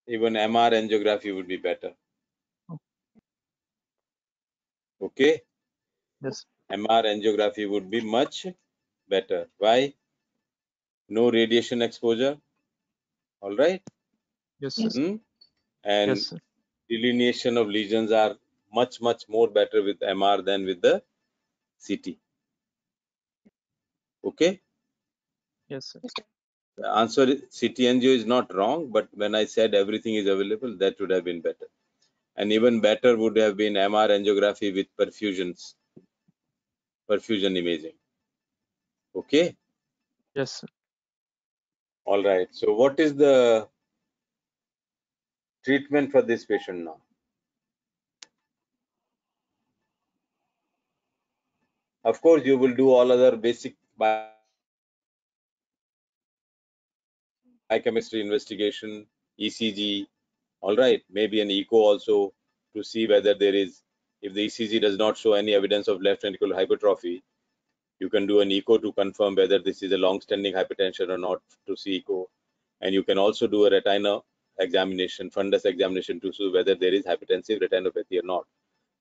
Speaker 1: Even MR angiography would be better. Okay.
Speaker 4: Yes.
Speaker 1: MR angiography would be much better. Why? No radiation exposure. All right.
Speaker 4: Yes, sir.
Speaker 2: Yes.
Speaker 1: Hmm? And
Speaker 4: Yes, sir.
Speaker 1: delineation of lesions are much, much more better with MR than with the CT. Okay.
Speaker 4: Yes, sir.
Speaker 1: The answer is CT angio is not wrong, but when I said everything is available, that would have been better. And even better would have been MR angiography with perfusions, perfusion imaging. Okay.
Speaker 4: Yes, sir.
Speaker 1: All right. So what is the treatment for this patient now? Of course, you will do all other basic bi- biochemistry investigation, ECG, all right, maybe an echo also to see whether there is, if the ECG does not show any evidence of left ventricular hypertrophy, you can do an echo to confirm whether this is a long-standing hypertension or not to see echo. And you can also do a retina examination, fundus examination to see whether there is hypertensive retinopathy or not,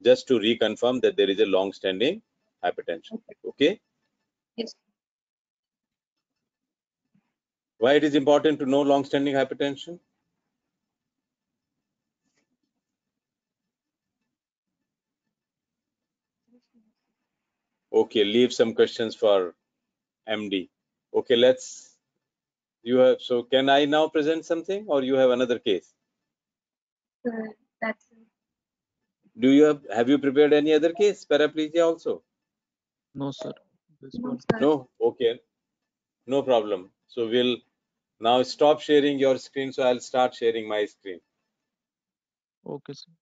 Speaker 1: just to reconfirm that there is a long-standing hypertension. Okay.
Speaker 2: Yes.
Speaker 1: Why it is important to know long-standing hypertension? Okay, leave some questions for MD. Okay, let's. You have so. Can I now present something, or you have another case?
Speaker 2: Sir, that's.
Speaker 1: Do you have have you prepared any other case paraplegia also?
Speaker 4: No, sir. This
Speaker 2: No,
Speaker 4: one.
Speaker 1: No. Okay, no problem. So we'll now stop sharing your screen. So I'll start sharing my screen.
Speaker 4: Okay, sir.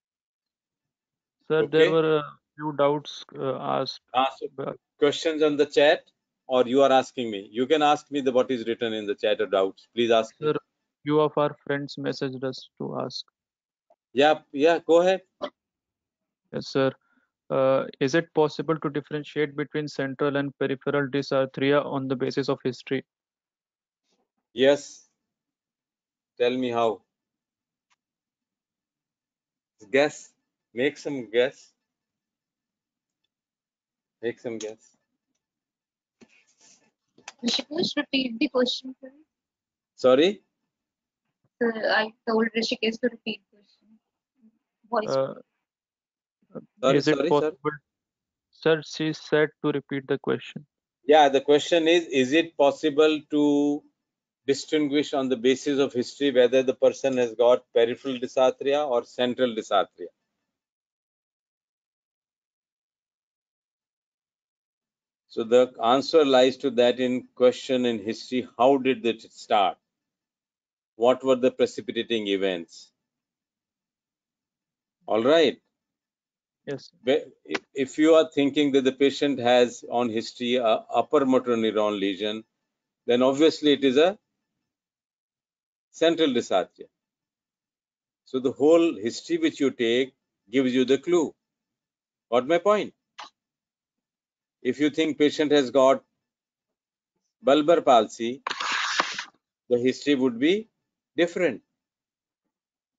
Speaker 4: Sir,
Speaker 1: Okay.
Speaker 4: there were a few doubts uh, asked.
Speaker 1: Ask
Speaker 4: by-
Speaker 1: questions on the chat, or you are asking me. You can ask me the what is written in the chat or doubts. Please ask. me.
Speaker 4: Sir, few of our friends messaged us to ask.
Speaker 1: Yeah, yeah. Go ahead.
Speaker 4: Yes, sir. Uh, is it possible to differentiate between central and peripheral dysarthria on the basis of history?
Speaker 1: Yes. Tell me how. Guess. Make some guess. Make some guess.
Speaker 2: Rishikesh, repeat the question, please.
Speaker 1: Sorry.
Speaker 2: Sir, I told Rishikesh to repeat the question. Voice.
Speaker 4: Uh,
Speaker 1: Sorry,
Speaker 4: is it
Speaker 1: sorry, sir.
Speaker 4: possible? Sir, she said to repeat the question.
Speaker 1: Yeah, the question is Is it possible to distinguish on the basis of history whether the person has got peripheral dysarthria or central dysarthria? So the answer lies to that in question in history. How did it start? What were the precipitating events? All right.
Speaker 4: Yes.
Speaker 1: if- you are thinking that the patient has on history a upper motor neuron lesion, then obviously it is a central dysarthria. So the whole history which you take gives you the clue. Got my point? If you think patient has got bulbar palsy, the history would be different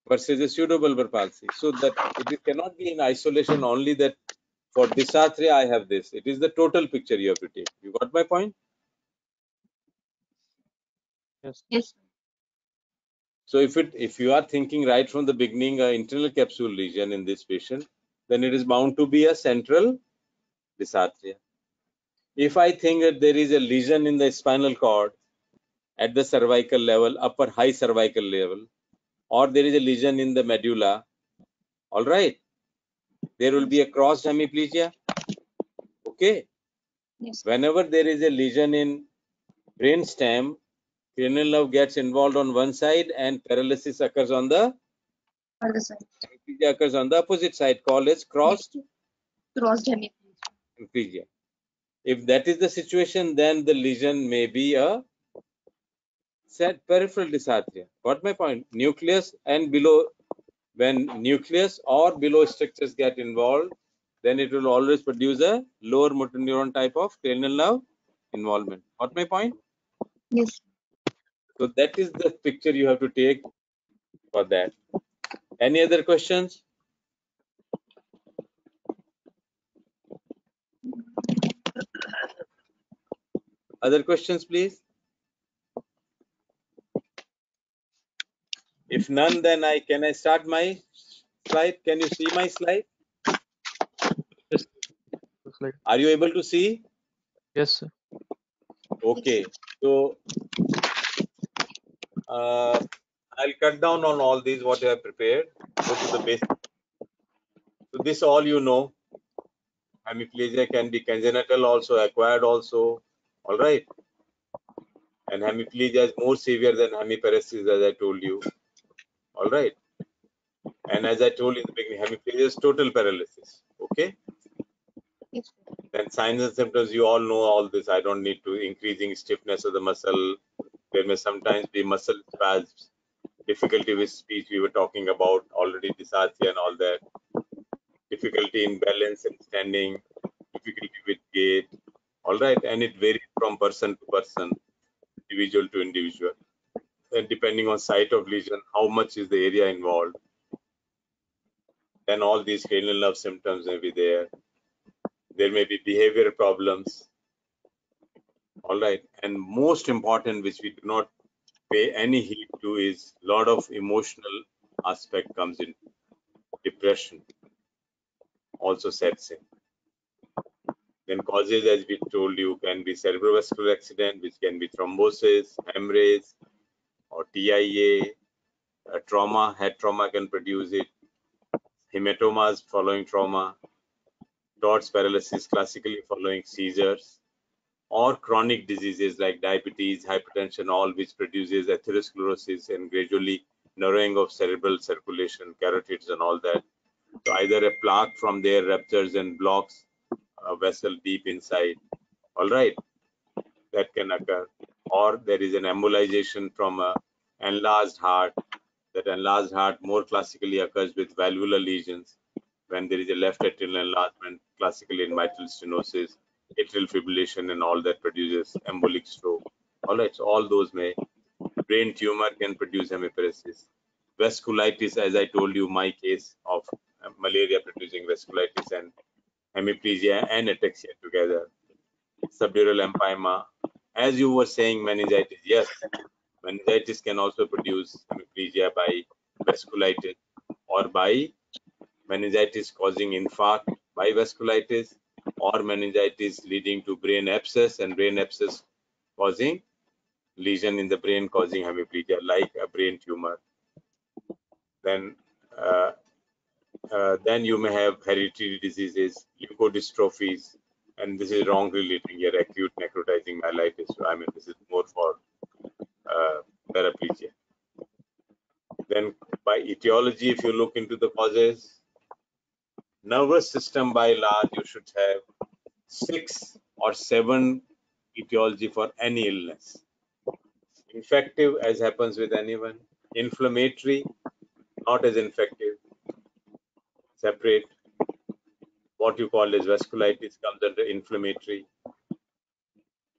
Speaker 1: versus a pseudobulbar palsy. So that it cannot be in isolation only that for dysarthria I have this. It is the total picture you have to take. You got my point?
Speaker 4: Yes.
Speaker 2: yes.
Speaker 1: So if it if you are thinking right from the beginning a internal capsule lesion in this patient, then it is bound to be a central dysarthria. If I think that there is a lesion in the spinal cord at the cervical level, upper high cervical level, or there is a lesion in the medulla, all right, there will be a crossed hemiplegia. Okay.
Speaker 2: Yes.
Speaker 1: Whenever there is a lesion in brain stem, cranial nerve gets involved on one side and paralysis occurs on the
Speaker 2: Other side.
Speaker 1: hemiplegia occurs on the opposite side called as crossed
Speaker 2: Crossed hemiplegia.
Speaker 1: If that is the situation, then the lesion may be a said peripheral dysarthria. Got my point? Nucleus and below, when nucleus or below structures get involved, then it will always produce a lower motor neuron type of cranial nerve involvement. Got my point?
Speaker 2: Yes.
Speaker 1: So that is the picture you have to take for that. Any other questions? Other questions, please? If none, then I can I start my slide? Can you see my slide?
Speaker 4: Yes.
Speaker 1: Are you able to see?
Speaker 4: yes, sir.
Speaker 1: Okay, so uh, I'll cut down on all these what I have prepared. Go to the basic. So this all you know. Hemiplegia can be congenital also, acquired also. All right. And hemiplegia is more severe than hemiparesis, as I told you. All right. And as I told you in the beginning, hemiplegia is total paralysis. Okay.
Speaker 2: Yes.
Speaker 1: Then signs and symptoms, you all know all this. I don't need to increasing stiffness of the muscle. There may sometimes be muscle spasms, difficulty with speech. We were talking about already dysarthria and all that. Difficulty in balance and standing, difficulty with gait. All right, and it varies from person to person, individual to individual. And depending on site of lesion, how much is the area involved. Then all these cranial nerve symptoms may be there there may be behavior problems all right and most important which we do not pay any heed to is a lot of emotional aspect comes in. Depression also sets in. Then causes, as we told you, can be cerebrovascular accident, which can be thrombosis, hemorrhage, or TIA. A uh, trauma, head trauma can produce it. Hematomas following trauma. Todd's paralysis, classically following seizures. Or chronic diseases like diabetes, hypertension, all which produces atherosclerosis and gradually narrowing of cerebral circulation, carotids, and all that. So either a plaque from there ruptures and blocks a vessel deep inside. All right, that can occur. Or there is an embolization from a enlarged heart. That enlarged heart more classically occurs with valvular lesions when there is a left atrial enlargement, classically in mitral stenosis, atrial fibrillation, and all that produces embolic stroke. All right, so all those may. Brain tumor can produce hemiparesis. Vasculitis, as I told you, my case of uh, malaria producing vasculitis and hemiplegia and ataxia together. Subdural empyema. As you were saying, meningitis. Yes, meningitis can also produce hemiplegia by vasculitis or by meningitis causing infarct by vasculitis or meningitis leading to brain abscess and brain abscess causing lesion in the brain causing hemiplegia like a brain tumor. Then uh, uh, then you may have hereditary diseases, leukodystrophies, and this is wrong relating your acute necrotizing myelitis. I mean, this is more for uh, paraplegia. Then by etiology, if you look into the causes, nervous system by large, you should have six or seven etiology for any illness. Infective, as happens with anyone. Inflammatory, not as infective separate. What you call as vasculitis comes under inflammatory.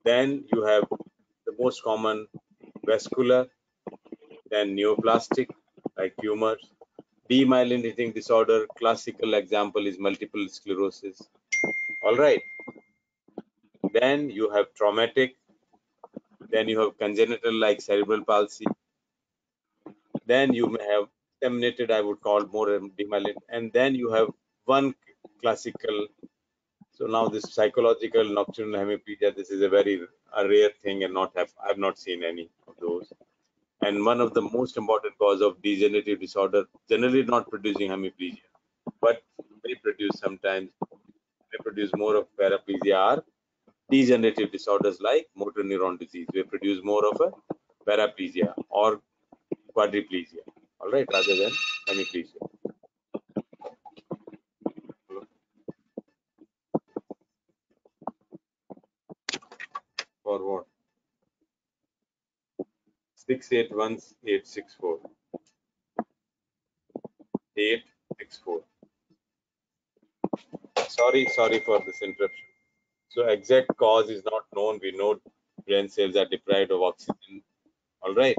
Speaker 1: Then you have the most common vascular, then neoplastic, like tumors. Demyelinating disorder, classical example is multiple sclerosis. All right. Then you have traumatic. Then you have congenital like cerebral palsy. Then you may have disseminated, I would call more demyelinated. And then you have one classical. So now this psychological nocturnal hemiplegia, this is a very a rare thing and not have I've not seen any of those. And one of the most important cause of degenerative disorder, generally not producing hemiplegia, but may produce sometimes, they produce more of paraplegia are degenerative disorders like motor neuron disease. They produce more of a paraplegia or quadriplegia all right, rather than hemiplegia. For what? Six eight one eight six four. Eight six four. Sorry, sorry for this interruption. So exact cause is not known. We know brain cells are deprived of oxygen. All right,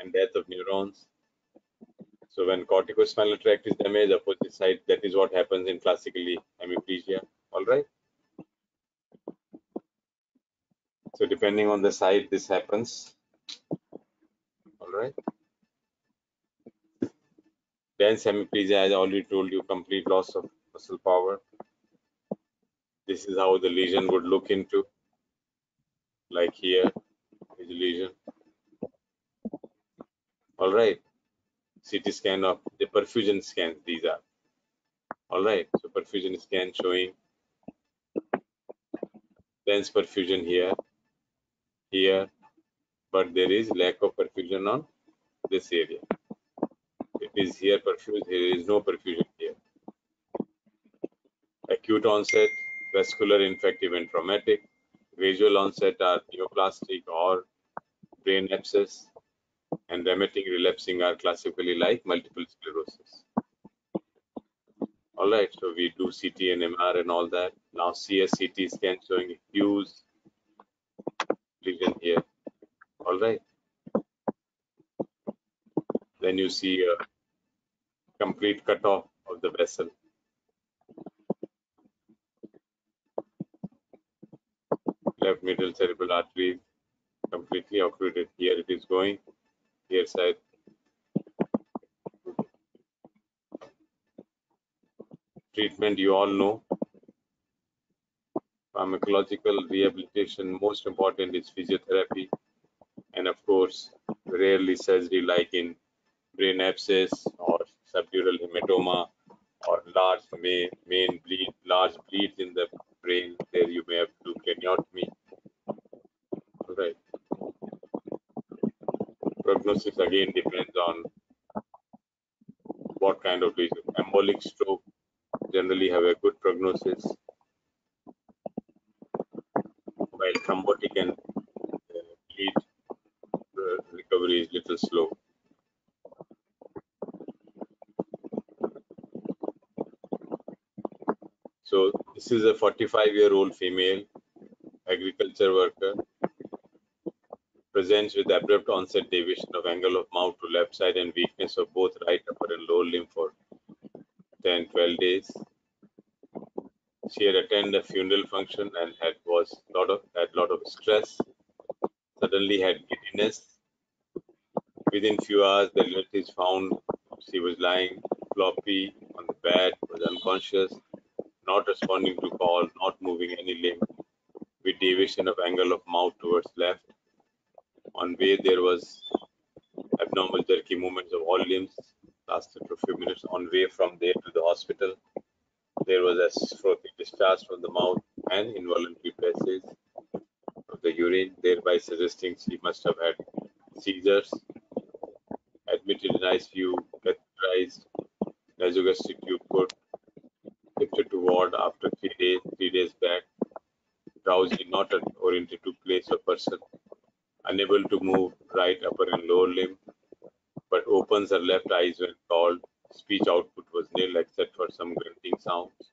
Speaker 1: and death of neurons. So when corticospinal tract is damaged, opposite side, that is what happens in classically hemiplegia. All right. So depending on the side, this happens. All right. Dense hemiplegia, as I already told you, complete loss of muscle power. This is how the lesion would look into. Like here is a lesion. All right. CT scan of the perfusion scans. These are all right. So perfusion scan showing dense perfusion here, here, but there is lack of perfusion on this area. It is here perfused. There is no perfusion here. Acute onset, vascular, infective, and traumatic. visual onset are neoplastic or brain abscess and remitting relapsing are classically like multiple sclerosis. All right, so we do CT and MR and all that. Now CSCT scan showing huge lesion here. All right. Then you see a complete cutoff of the vessel. Left middle cerebral artery completely occluded. Here it is going here side. Treatment you all know. Pharmacological rehabilitation, most important is physiotherapy. And of course, rarely surgery like in brain abscess or subdural hematoma or large main, main bleed, large bleeds in the brain. There you may have to craniotomy. All right. Prognosis again depends on what kind of lesion. Embolic stroke generally have a good prognosis, while thrombotic and uh, bleed uh, recovery is little slow. So this is a 45 year old female agriculture worker presents with abrupt onset deviation of angle of mouth to left side and weakness of both right upper and lower limb for 10 12 days she had attended a funeral function and had was lot of had lot of stress. Suddenly had giddiness. Within few hours the relatives found she was lying floppy on the bed was unconscious not responding to call not moving any limb with deviation of angle of mouth towards left. On way there was abnormal jerky movements of all limbs lasted for a few minutes on way from there to the hospital there was a frothy discharge from the mouth and involuntary passage of the urine thereby suggesting she must have had seizures admitted in icu catheterized nasogastric tube put lifted to ward after three days three days back drowsy not oriented to place or person unable to move right upper and lower limb, but opens her left eyes when called. Speech output was nil except for some grunting sounds.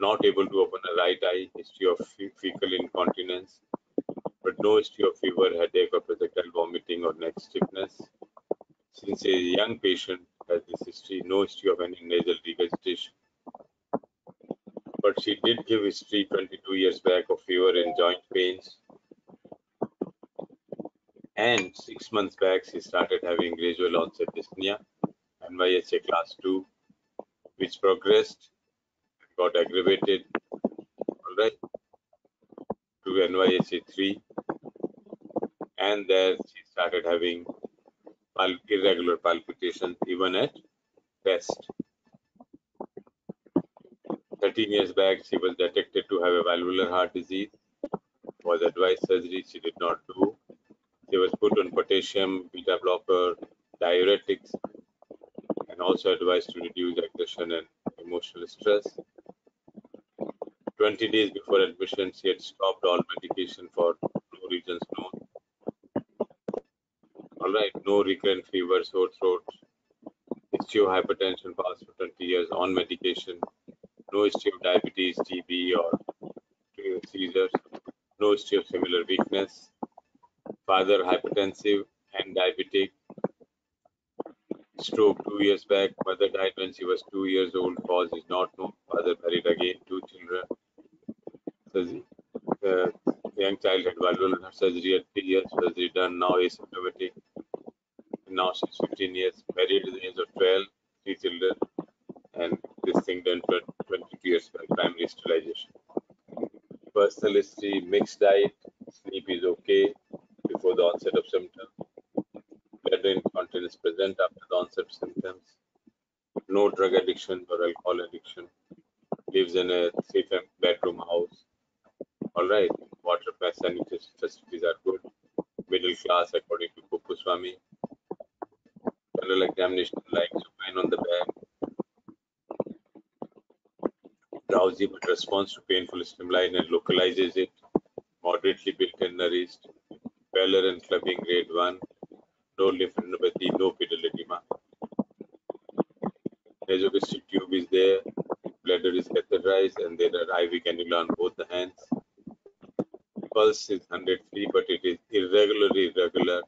Speaker 1: Not able to open a right eye, history of fecal incontinence, but no history of fever, headache, or projectile vomiting or neck stiffness. Since a young patient has this history, no history of any nasal regurgitation. But she did give history 22 years back of fever and joint pains, and six months back, she started having gradual onset dyspnea, NYHA class 2, which progressed, got aggravated, all right, to NYHA 3. And there she started having pal- irregular palpitations even at best. 13 years back, she was detected to have a valvular heart disease, was advised surgery, she did not do She was put on potassium, beta blocker, diuretics, also advised to reduce aggression and emotional stress. 20 days before admission, she had stopped all medication for no reasons known. All right, no recurrent fever, sore throat, history of hypertension past for 20 years on medication, no history of diabetes, TB, or seizures, no history of similar weakness, father hypertensive and diabetic. Stroke two years back. Mother died when she was two years old. Cause is not known. Father married again. Two children. The uh, young child had valvular surgery at three years. Surgery done. Now asymptomatic. Now she's 15 years. Married at the age of 12. Three children. And this thing done 22 years back. Primary sterilization. Personal history. Mixed diet. Sleep is okay before the onset of symptoms. Bladder incontinence present after the onset of symptoms. No drug addiction or alcohol addiction. Lives in a three bedroom house. All right. Water sanitation facilities are good. Middle class according to Kuppuswamy. General examination like supine on the back. Drowsy but responds to painful stimuli and localizes it. Moderately built and nourished pallor and clubbing grade 1, no lymphadenopathy, no pedal edema. Nasogastric tube is there, bladder is catheterized, and there are IV cannula on both the hands. Pulse is 103, but it is irregularly irregular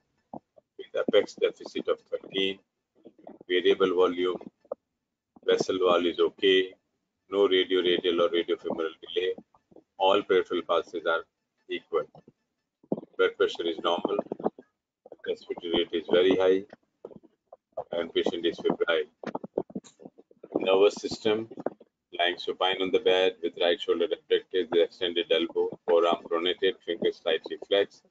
Speaker 1: with apex deficit of 13, variable volume, wall is okay, no radio radial or radiofemoral delay. All peripheral pulses are equal blood pressure is normal, respiratory rate is very high, and patient is febrile. Nervous system, lying supine on the bed with right shoulder abducted, the extended elbow, forearm pronated, fingers slightly flexed,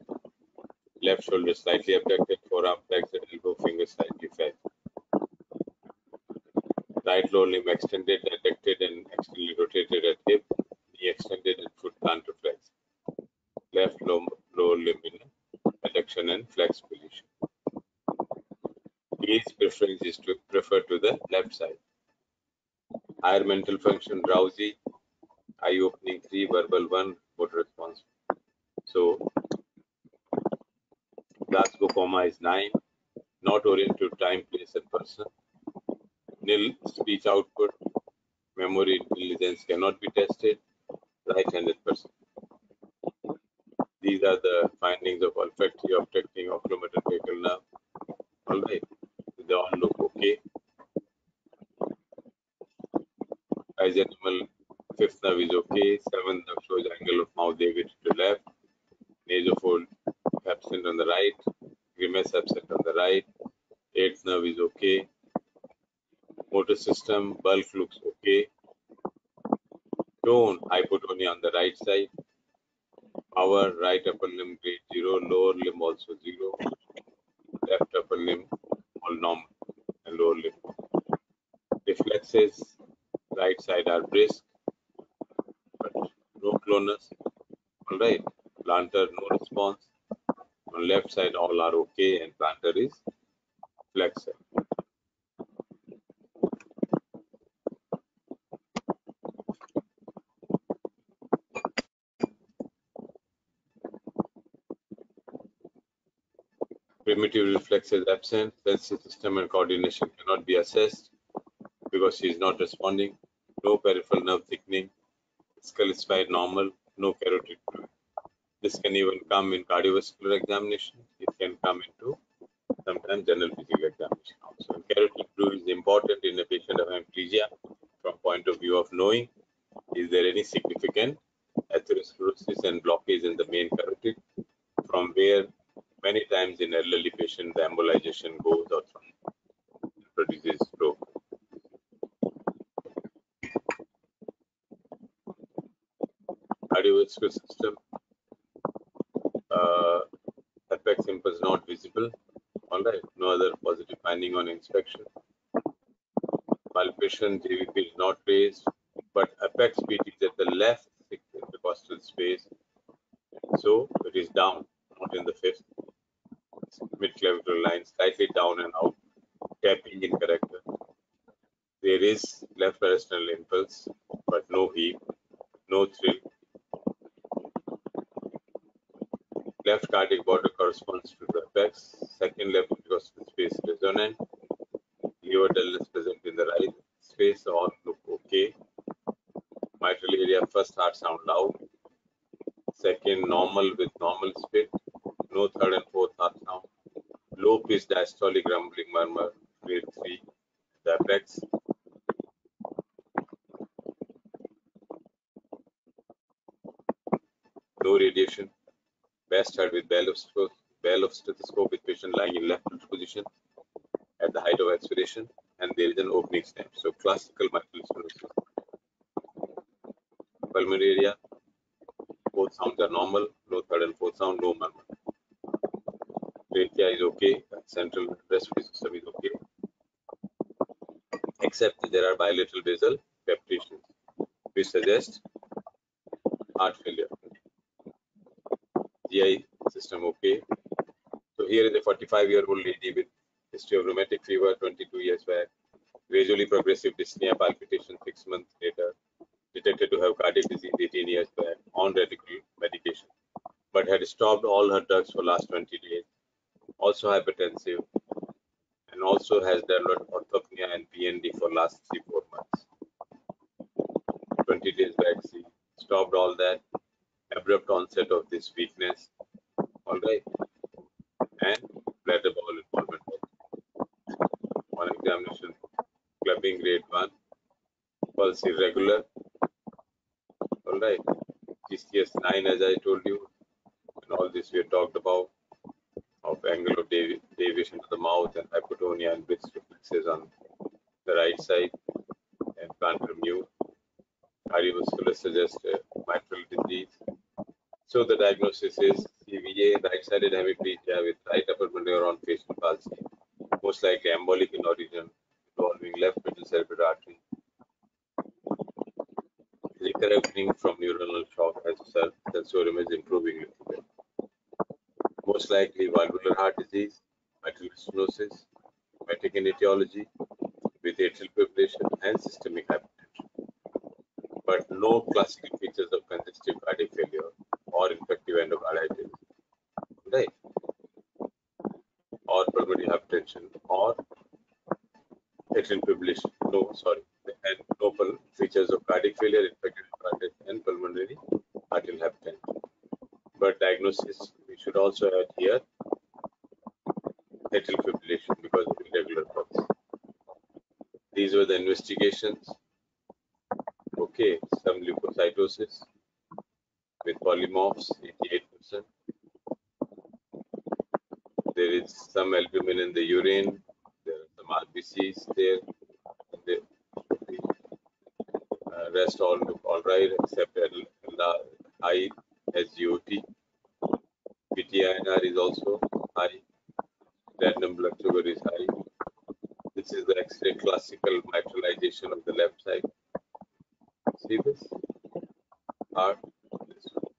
Speaker 1: left shoulder slightly abducted, forearm flexed, elbow, fingers slightly flexed. Right lower limb extended, adducted, and externally rotated at hip, knee extended, and foot plantar flexed. Left lower, lower limb in adduction and flex position. Gaze preference is to prefer to the left side. Higher mental function, drowsy, eye opening three, verbal one, motor response. So Glasgow coma is nine, not oriented to time, place, and person. Nil speech output, memory intelligence cannot be tested, right-handed person. These are the findings of olfactory, obstructing, oculomotor vagal nerve. All right, they all look okay. As animal, fifth nerve is okay. Seventh nerve shows angle of mouth deviated to left. Nasofold absent on the right. Grimace absent on the right. Eighth nerve is okay. Motor system, bulk looks okay. Tone, hypotonia on the right side. Power, right upper limb grade 0, lower limb also 0. Left upper limb all normal and lower limb. Reflexes, right side are brisk, but no clonus. All right, plantar no response. On left side all are okay and plantar is flexor. Primitive reflexes absent, sensory system and coordination cannot be assessed because she is not responding. No peripheral nerve thickening, skull spine normal, no carotid bruit. This can even come in cardiovascular examination. It can come into sometimes general physical examination also. And carotid bruit is important in a patient of hemiplegia from point of view of knowing is there any significant atherosclerosis and blockage in the main carotid from where many times in elderly patient the goes from produces stroke. Cardiovascular system uh, apex impulse not visible. All right, no other positive finding on inspection. Palpation JVP is not raised, but apex beat is at the left intercostal space, so it is down, not in the fifth. Mid-clavicular line slightly down and out, tapping in character. There is left parasternal impulse, but no heave, no thrill, left cardiac border corresponds to the apex, second left intercostal space resonant, liver dullness present in the right space, all look okay. Mitral area, first heart sound loud, second normal with normal spit, no third and fourth heart sound, low pitch diastolic rumbling murmur, grade 3, the apex. Best heard with bell of, stethoscope with patient lying in left position at the height of expiration and there is an opening stem. So classical mitral stenosis. Pulmonary area, both sounds are normal, no third and fourth sound, no murmur. Trachea is okay, central respiratory system is okay, except there are bilateral basal palpitations, which suggest heart failure. System okay. So here is a 45 year old lady with history of rheumatic fever 22 years back, gradually progressive dyspnea palpitation six months later, detected to have cardiac disease 18 years back on radical medication, but had stopped all her drugs for last 20 days, also hypertensive, and also has developed orthopnea and PND for last three, four months. 20 days back, she stopped all that, abrupt onset of this weakness, all right, and bladder bowel involvement. one examination, clubbing grade 1, pulse irregular, all right, GCS 9 as I told you, and all this we have talked about, of angle of devi- deviation to the mouth and hypotonia and Britt's reflexes on the right side and plantar mute. Cardiovascular suggests uh, mitral disease. So the diagnosis is Right-sided hemiplegia with right upper neuron facial palsy, most likely embolic in origin, involving left middle cerebral artery. Recovering from neuronal shock as self sensorium is improving little bit. Most likely valvular heart disease, mitral stenosis, hepatic etiology with atrial fibrillation and systemic hypertension. But no classical features of congestive cardiac failure or infective endocarditis, right? Or pulmonary hypertension or atrial fibrillation. No, sorry, and no pul- features of cardiac failure, infective endocarditis, and pulmonary arterial hypertension. But diagnosis should also add here atrial fibrillation because of irregular pulse. These were the investigations. Okay, some leukocytosis with polymorphs, 88%. There is some albumin in the urine. There are some RBCs there. The, uh, rest all look all right except L- L- high SGOT. PTINR is also high. Random blood sugar is high. This is the X-ray classical mitralization of the left side. See this? Heart. This one.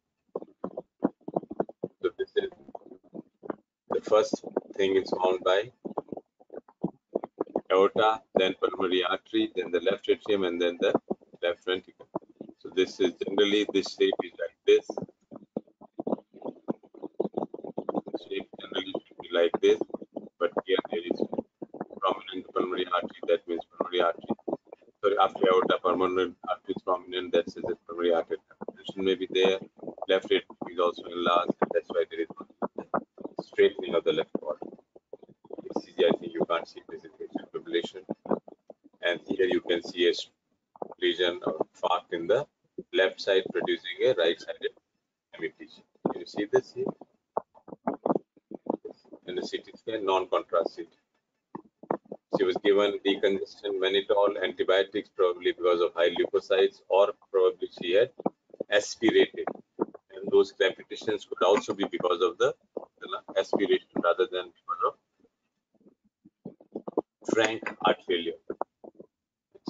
Speaker 1: So this is the first thing is found by aorta, then pulmonary artery, then atrium, and then the left ventricle. So this is generally this shape is like this. Shape generally should be like this, but here there is prominent pulmonary artery. That means pulmonary artery. Sorry, after aorta, pulmonary artery is prominent. That says that pulmonary artery hypertension may be there. Left atrium is also enlarged, and that's why there is straightening of the left quad. ECG, I think you can't see this is atrial fibrillation. And here you can see a s- lesion or FARC in the left side producing a right-sided hemiplegia. Can you see this here? In the CT scan, non-contrast CT. She was given decongestant, mannitol, antibiotics, probably because leukocytes, or probably she had aspirated. And those crepitations could also be because of the aspiration rather than because of frank heart failure.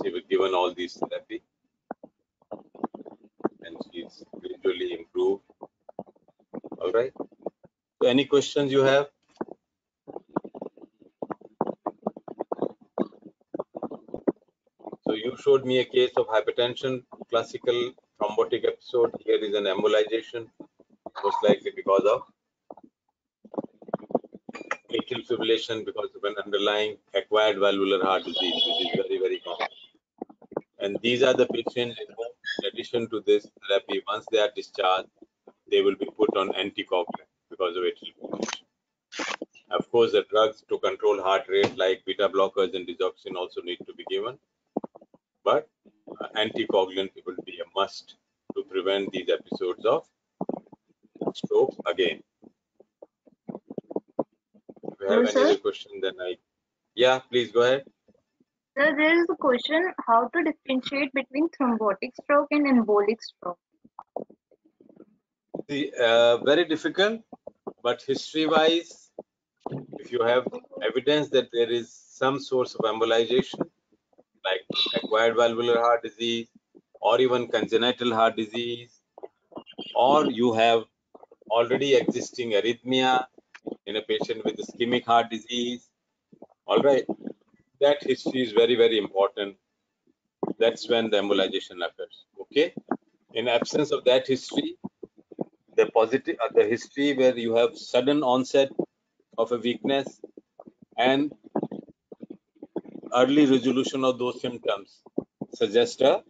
Speaker 1: She was given all these therapy and she's gradually improved. All right. So any questions you have? So you showed me a case of hypertension, classical thrombotic episode. Here is an embolization, most likely because of atrial fibrillation because of an underlying acquired valvular heart disease, which is very, very common. And these are the patients in addition to this therapy, once they are discharged, they will be put on anticoagulant because of atrial fibrillation. Of course, the drugs to control heart rate, like beta blockers and digoxin, also need to be given. Anticoagulant will be a must to prevent these episodes of stroke again. If you have
Speaker 2: Hello,
Speaker 1: any other question, then I, yeah, please go ahead.
Speaker 2: Sir, there is a question how to differentiate between thrombotic stroke and embolic stroke.
Speaker 1: The, uh, very difficult, but history-wise, if you have evidence that there is some source of embolization, acquired valvular heart disease, or even congenital heart disease, or you have already existing arrhythmia in a patient with ischemic heart disease, all right, that history is very, very important. That's when the embolization occurs. Okay. In absence of that history, the positive, uh, the history where you have sudden onset of a weakness and early resolution of those symptoms suggest a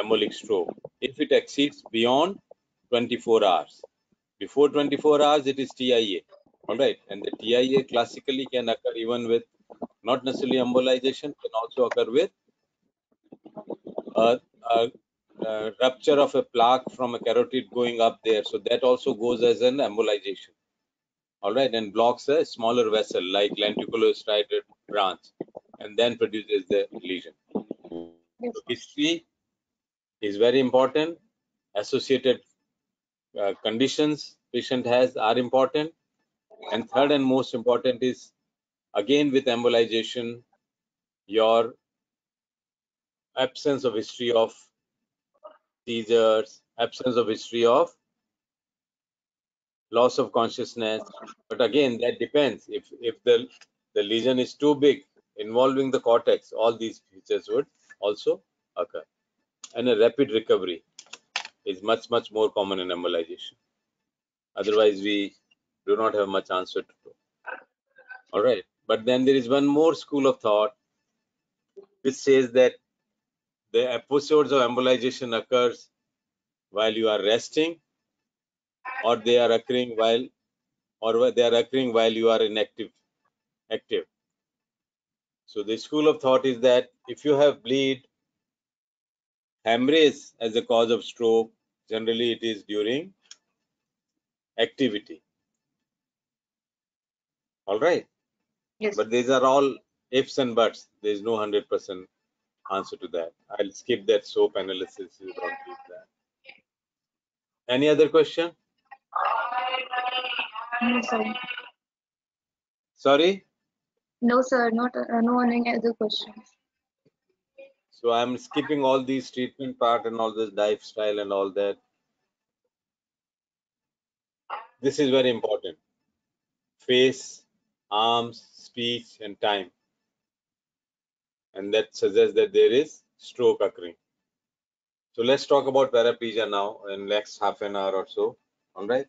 Speaker 1: embolic stroke. If it exceeds beyond 24 hours, before 24 hours, it is TIA. All right, and the TIA classically can occur even with not necessarily embolization, can also occur with a, a, a rupture of a plaque from a carotid going up there. So that also goes as an embolization. all right, and blocks a smaller vessel like lenticulostriated branch, and then produces the lesion. History is very important. Associated uh, conditions patient has are important. And third and most important is again with embolization, your absence of history of seizures, absence of history of loss of consciousness. But again, that depends. If if the the lesion is too big, involving the cortex, all these features would also occur. And a rapid recovery is much much more common in embolization. Otherwise, we do not have much answer to do. All right. But then there is one more school of thought which says that the episodes of embolization occurs while you are resting or they are occurring while or they are occurring while you are inactive active so the school of thought is that if you have bleed hemorrhage as a cause of stroke generally it is during activity. All right?
Speaker 2: Yes.
Speaker 1: but these are all ifs and buts. There is no 100% answer to that. I'll skip that soap analysis. You don't need that. Any other question?
Speaker 2: No,
Speaker 1: sorry
Speaker 2: No, sir. Not uh, no any other questions.
Speaker 1: so i'm skipping all these treatment part and all this lifestyle and all that. This is very important. Face arms speech and time. And that suggests that there is stroke occurring. So let's talk about paraplegia now in next half an hour or so. All right?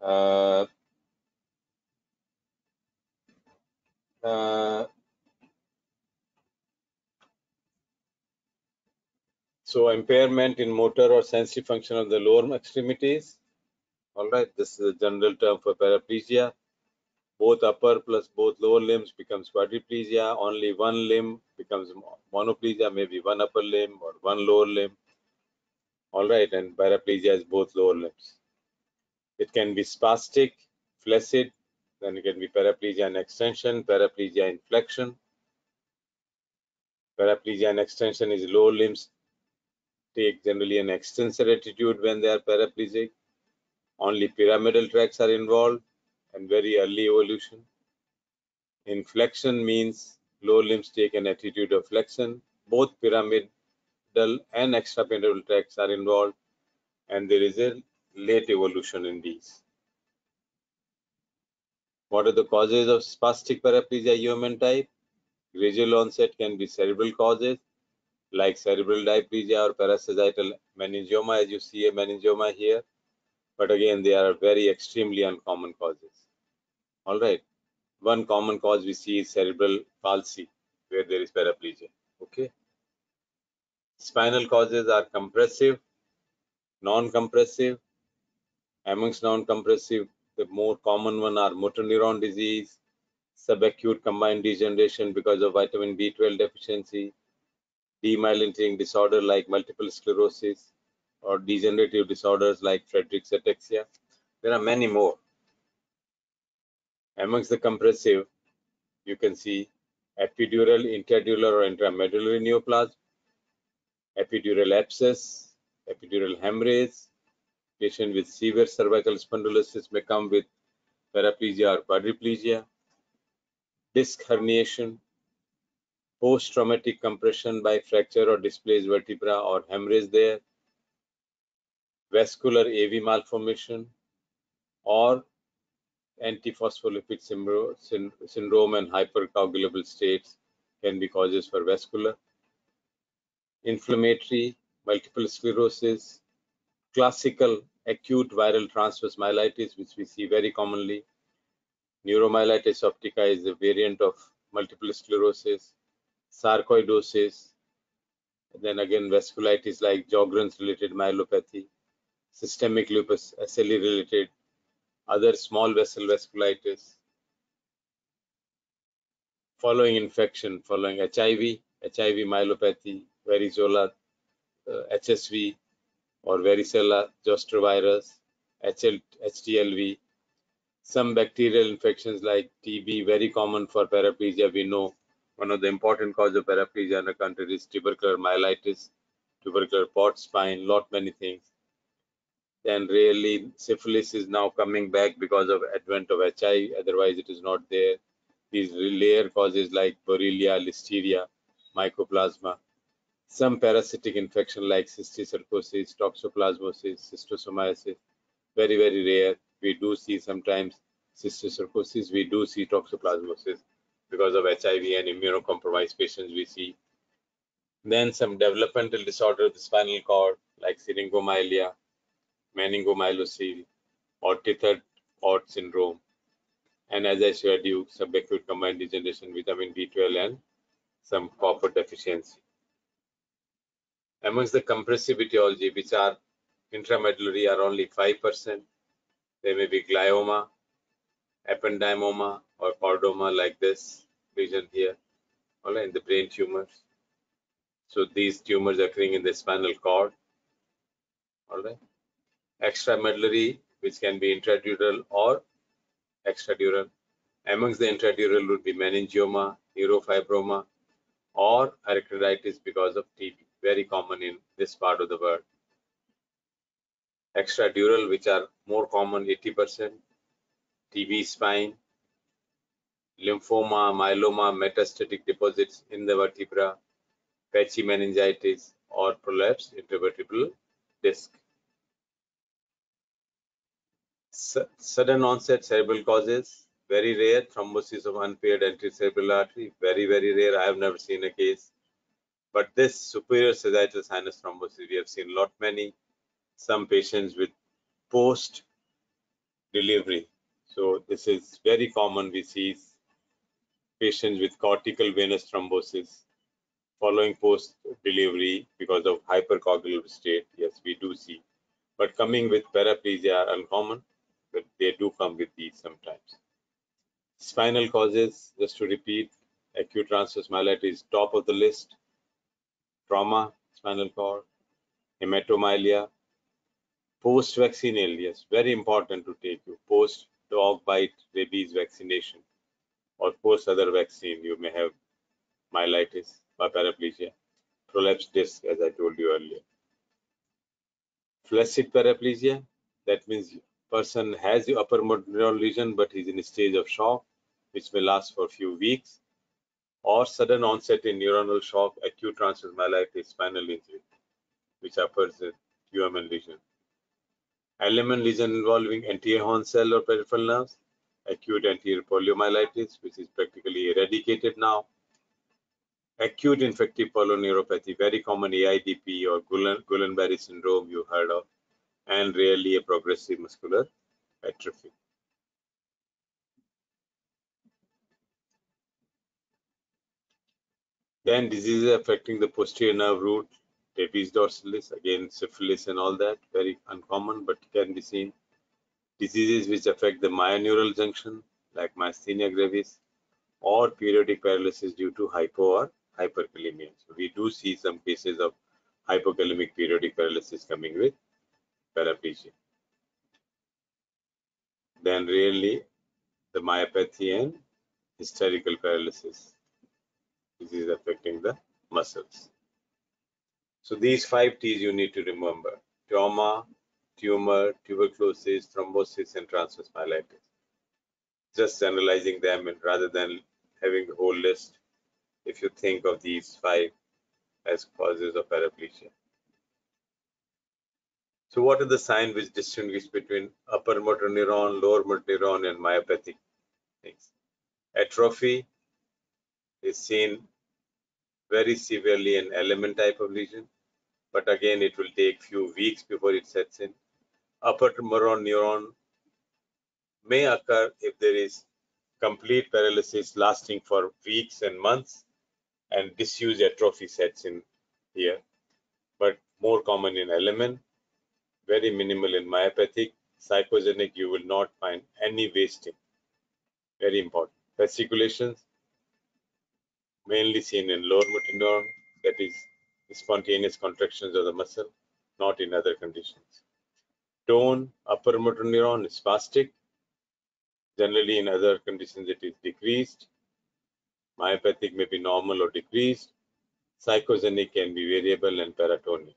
Speaker 1: Uh, uh, so impairment in motor or sensory function of the lower extremities. All right this is a general term for paraplegia. Both upper plus both lower limbs becomes quadriplegia. Only one limb becomes monoplegia maybe one upper limb or one lower limb. All right and paraplegia is both lower limbs. It can be spastic flaccid then it can be paraplegia and extension paraplegia and flexion paraplegia and extension is lower limbs take generally an extensor attitude when they are paraplegic only pyramidal tracts are involved and very early evolution. Inflection means lower limbs take an attitude of flexion. Both pyramidal and extrapyramidal tracts are involved, and there is a late evolution in these. What are the causes of spastic paraplegia human type? Gradual onset can be cerebral causes like cerebral diplegia or parasagittal meningioma, as you see a meningioma here. But again, they are very extremely uncommon causes. All right. One common cause we see is cerebral palsy, where there is paraplegia. Okay. Spinal causes are compressive, non-compressive. Amongst non-compressive, the more common one are motor neuron disease, subacute combined degeneration because of vitamin B12 deficiency, demyelinating disorder like multiple sclerosis, or degenerative disorders like Friedreich's ataxia. There are many more. Amongst the compressive, you can see epidural, intradural, or intramedullary neoplasm, epidural abscess, epidural hemorrhage. Patient with severe cervical spondylosis may come with paraplegia or quadriplegia, disc herniation, post-traumatic compression by fracture or displaced vertebra or hemorrhage there, vascular AV malformation, or antiphospholipid syndro- syndrome and hypercoagulable states can be causes for vascular. Inflammatory, multiple sclerosis, classical acute viral transverse myelitis, which we see very commonly. Neuromyelitis optica is a variant of multiple sclerosis, sarcoidosis, then again vasculitis like Sjogren's related myelopathy, systemic lupus, SLE related, other small vessel vasculitis, following infection, following HIV, HIV myelopathy, varicella, uh, HSV, or varicella zoster virus, HL, HTLV. Some bacterial infections like TB, very common for paraplegia. We know one of the important causes of paraplegia in the country is tubercular myelitis, tubercular Pott spine, lot many things. Then really syphilis is now coming back because of advent of HIV, otherwise it is not there. These rare causes like Borrelia, Listeria, Mycoplasma. Some parasitic infection like cysticercosis, toxoplasmosis, schistosomiasis, very, very rare. We do see sometimes cysticercosis, we do see toxoplasmosis because of HIV and immunocompromised patients we see. Then some developmental disorder of the spinal cord like syringomyelia, meningomyelocele, or tethered cord syndrome. And as I showed you, subacute combined degeneration, vitamin B12 and some copper deficiency. Amongst the compressive etiology, which are intramedullary, are only 5%. There may be glioma, ependymoma, or chordoma like this region here, all right, in the brain tumors. So these tumors occurring in the spinal cord, all right. Extramedullary, which can be intradural or extradural. Amongst the intradural would be meningioma, neurofibroma, or arachnoiditis because of TB, very common in this part of the world. Extradural, which are more common, 80%, TB spine, lymphoma, myeloma, metastatic deposits in the vertebra, patchy meningitis, or prolapse intervertebral disc. sudden onset cerebral causes, very rare. Thrombosis of unpaired anterior cerebral artery, very, very rare. I have never seen a case. But this superior sagittal sinus thrombosis, we have seen lot many. Some patients with post delivery. So this is very common. We see patients with cortical venous thrombosis following post delivery because of hypercoagulative state. Yes, we do see. But coming with paraplegia are uncommon but they do come with these sometimes. Spinal causes, just to repeat, acute transverse myelitis top of the list, trauma, spinal cord, hematomyelia, post-vaccinal, yes, very important to take you, post-dog bite rabies vaccination or post other vaccine, you may have myelitis or paraplegia, prolapsed disc, as I told you earlier. Flaccid paraplegia, that means person has the upper motor lesion but is in a stage of shock, which may last for a few weeks, or sudden onset in neuronal shock, acute transverse myelitis, spinal injury, which occurs in UMN lesion. LMN lesion involving anterior horn cell or peripheral nerves, acute anterior poliomyelitis, which is practically eradicated now. Acute infective polyneuropathy, very common AIDP or Guillain-Barré syndrome you heard of and rarely a progressive muscular atrophy. Then diseases affecting the posterior nerve root, tabes dorsalis, again syphilis and all that, very uncommon but can be seen. Diseases which affect the myoneural junction, like myasthenia gravis, or periodic paralysis due to hypo or hyperkalemia. So we do see some cases of hypokalemic periodic paralysis coming with paraplegia. Then really the myopathy and hysterical paralysis. Is affecting the muscles. So these five T's you need to remember. Trauma, tumor, tuberculosis, thrombosis, and transverse myelitis. Just analyzing them and rather than having the whole list, if you think of these five as causes of paraplegia. So what are the signs which distinguish between upper motor neuron, lower motor neuron, and myopathic things? Atrophy is seen very severely in LMN type of lesion, but again, it will take few weeks before it sets in. Upper motor neuron may occur if there is complete paralysis lasting for weeks and months, and disuse atrophy sets in here, but more common in LMN, very minimal in myopathic. Psychogenic, you will not find any wasting. Very important. Fasciculations, mainly seen in lower motor neuron, that is spontaneous contractions of the muscle, not in other conditions. Tone, upper motor neuron is spastic. Generally, in other conditions, it is decreased. Myopathic may be normal or decreased. Psychogenic can be variable and paratonic.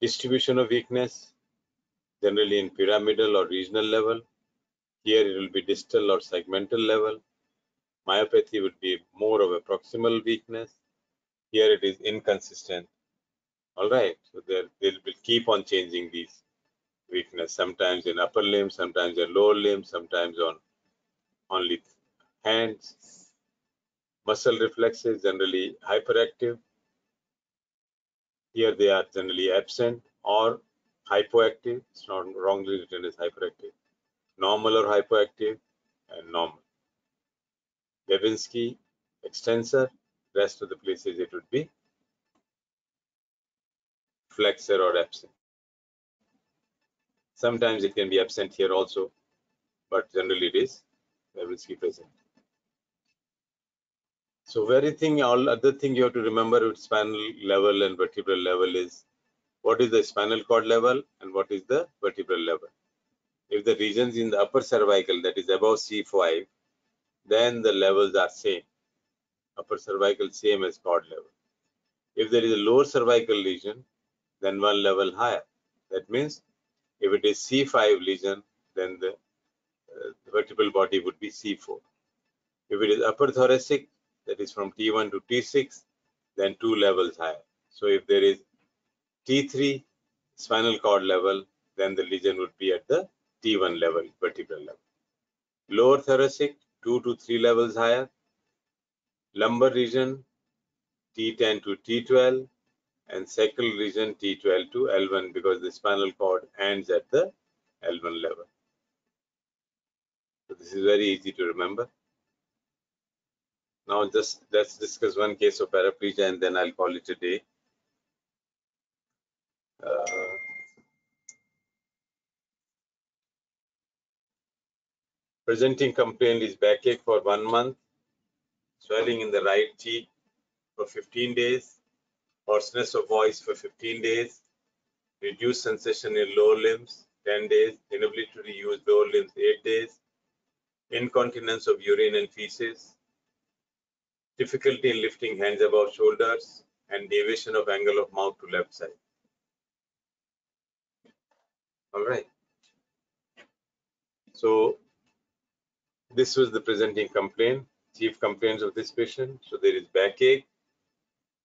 Speaker 1: Distribution of weakness, generally in pyramidal or regional level. Here it will be distal or segmental level. Myopathy would be more of a proximal weakness. Here it is inconsistent. All right, so they will keep on changing these weakness, sometimes in upper limb, sometimes in lower limb, sometimes on only hands. Muscle reflexes generally hyperactive. Here they are generally absent or hypoactive. It's not wrongly written as hyperactive. Normal or hypoactive and normal. Babinski extensor, rest of the places it would be flexor or absent. Sometimes it can be absent here also, but generally it is Babinski present. So very thing, all other thing you have to remember with spinal level and vertebral level is what is the spinal cord level and what is the vertebral level. If the regions in the upper cervical that is above C5, then the levels are same. Upper cervical same as cord level. If there is a lower cervical lesion, then one level higher. That means if it is C5 lesion, then the, uh, the vertebral body would be C4. If it is upper thoracic, that is from T1 to T6, then two levels higher. So if there is T3 spinal cord level, then the lesion would be at the T1 level, vertebral level. Lower thoracic, two to three levels higher. Lumbar region, T10 to T12, and sacral region T12 to L1 because the spinal cord ends at the L1 level. So this is very easy to remember. Now just let's discuss one case of paraplegia and then I'll call it a day. Uh, presenting complaint is backache for one month, swelling in the right cheek for 15 days, hoarseness of voice for 15 days, reduced sensation in lower limbs 10 days, inability to use lower limbs 8 days, incontinence of urine and feces, difficulty in lifting hands above shoulders, and deviation of angle of mouth to left side. All right. So this was the presenting complaint, chief complaints of this patient. So there is backache,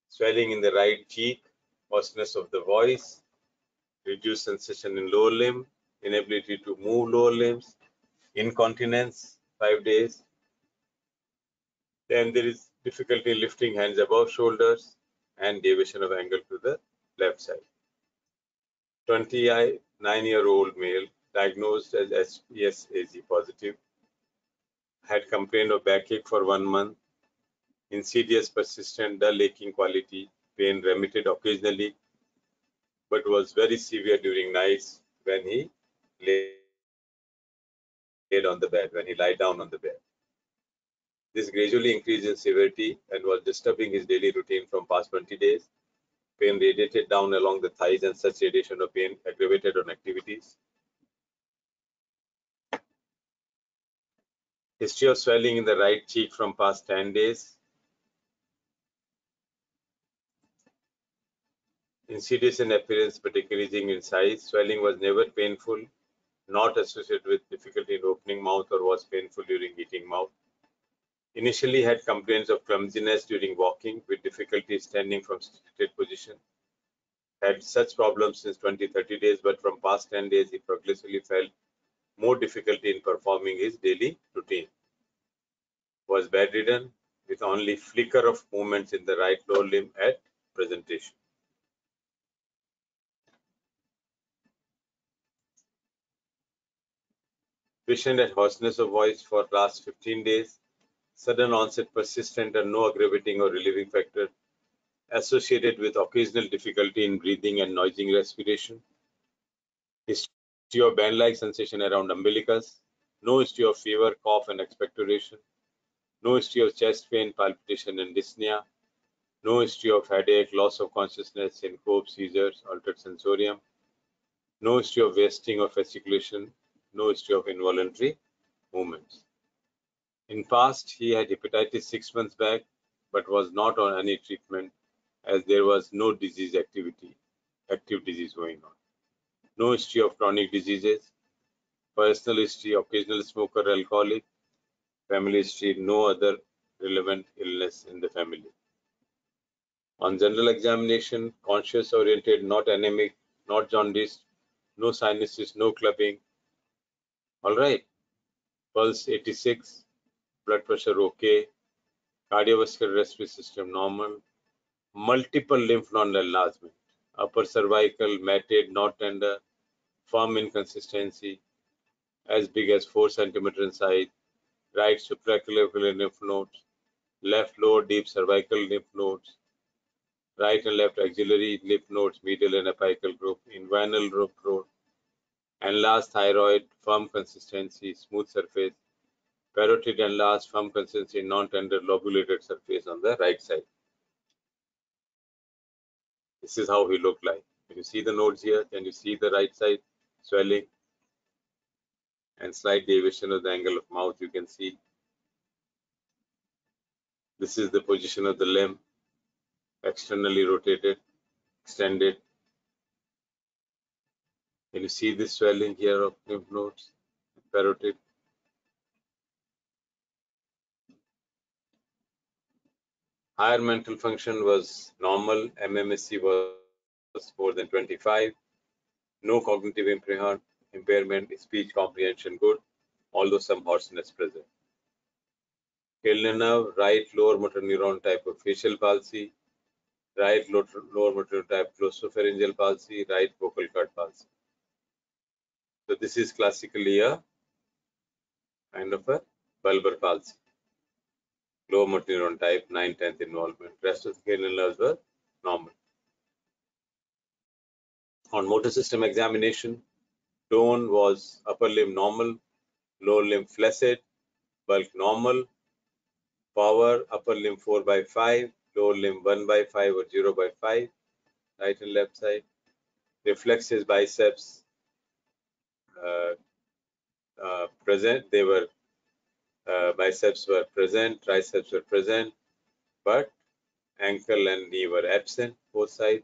Speaker 1: swelling in the right cheek, hoarseness of the voice, reduced sensation in lower limb, inability to move lower limbs, incontinence, five days. Then there is difficulty lifting hands above shoulders, and deviation of angle to the left side. 29-year-old male diagnosed as HBsAg positive, had complained of backache for one month, insidious, persistent, dull aching quality, pain remitted occasionally, but was very severe during nights when he laid on the bed, when he lied down on the bed. This gradually increased in severity and was disturbing his daily routine from past 20 days. Pain radiated down along the thighs and such radiation of pain aggravated on activities. History of swelling in the right cheek from past 10 days. Insidious in appearance but decreasing in size. Swelling was never painful, not associated with difficulty in opening mouth or was painful during eating mouth. Initially had complaints of clumsiness during walking with difficulty standing from seated position. Had such problems since 20, 30 days, but from past 10 days, he progressively felt more difficulty in performing his daily routine. Was bedridden with only flicker of movements in the right lower limb at presentation. Patient had hoarseness of voice for last 15 days sudden onset, persistent, and no aggravating or relieving factor associated with occasional difficulty in breathing and noising respiration. History of band-like sensation around umbilicus. No history of fever, cough, and expectoration. No history of chest pain, palpitation, and dyspnea. No history of headache, loss of consciousness, syncope, seizures, altered sensorium. No history of wasting or fasciculation, no history of involuntary movements. In past, he had hepatitis six months back, but was not on any treatment as there was no disease activity, active disease going on. No history of chronic diseases, personal history, occasional smoker, alcoholic, family history, no other relevant illness in the family. On general examination, conscious oriented, not anemic, not jaundiced, no sinuses, no clubbing. All right. Pulse 86, blood pressure okay, cardiovascular respiratory system normal, multiple lymph node enlargement, upper cervical matted, not tender, firm inconsistency, as big as 4 centimeter in size, right supraclavicular lymph nodes, left lower deep cervical lymph nodes, right and left axillary lymph nodes, medial and apical group, inguinal lymph node, last thyroid, firm consistency, smooth surface, parotid and last firm consistency, non-tender lobulated surface on the right side. This is how he looked like. When you see the nodes here, can you see the right side swelling and slight deviation of the angle of mouth you can see. This is the position of the limb, externally rotated, extended. Can you see this swelling here of lymph nodes, parotid? Higher mental function was normal, MMSE was more than 25, no cognitive impairment, impairment, speech comprehension good, although some hoarseness present. Nerve, right lower motor neuron type of facial palsy, right lower, lower motor type glossopharyngeal palsy, right vocal cord palsy. So this is classically a kind of a bulbar palsy. Lower motor neuron type, 9 10th involvement. Rest of the cranial nerves were normal. On motor system examination, tone was upper limb normal, lower limb flaccid, bulk normal, power upper limb 4 by 5, lower limb 1 by 5 or 0 by 5, right and left side. Reflexes biceps uh, uh, present, they were uh, biceps were present, triceps were present, but ankle and knee were absent, both sides,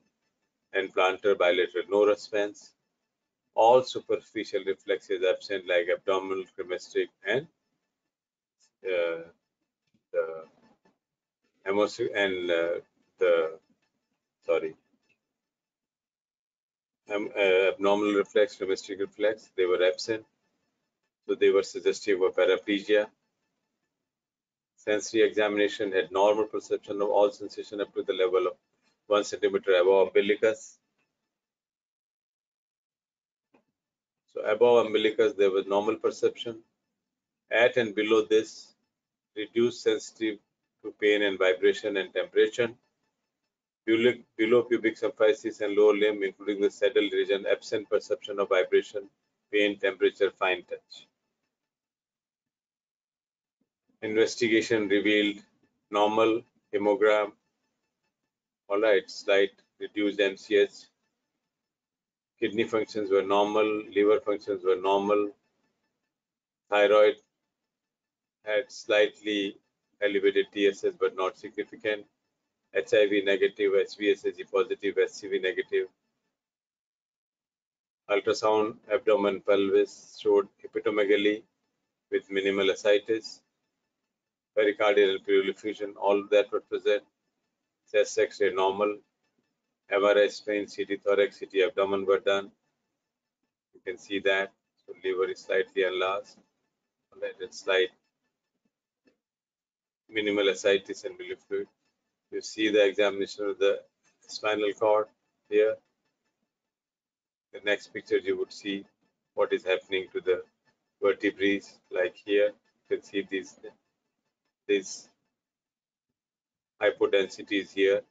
Speaker 1: and plantar bilateral response. All superficial reflexes absent like abdominal, cremasteric, and uh, the and uh, the sorry um, uh, abnormal reflex, cremasteric reflex, they were absent. So they were suggestive of paraplegia. Sensory examination had normal perception of all sensation up to the level of one centimeter above umbilicus. So above umbilicus, there was normal perception. At and below this, reduced sensitive to pain and vibration and temperature. Below, below pubic symphysis and lower limb, including the saddle region, absent perception of vibration, pain, temperature, fine touch. Investigation revealed normal hemogram. All right, slight reduced MCH. Kidney functions were normal, liver functions were normal. Thyroid had slightly elevated TSH but not significant. HIV negative, HBsAg positive, HCV negative. Ultrasound abdomen pelvis showed hepatomegaly with minimal ascites pericardial pleural effusion, all that were present. Chest X-ray normal. MRI spine, CT thorax, CT abdomen were done. You can see that. So liver is slightly enlarged. Let it slide. Minimal ascites and biliary fluid. You see the examination of the spinal cord here. The next picture you would see what is happening to the vertebrae like here. You can see these this hypodensities here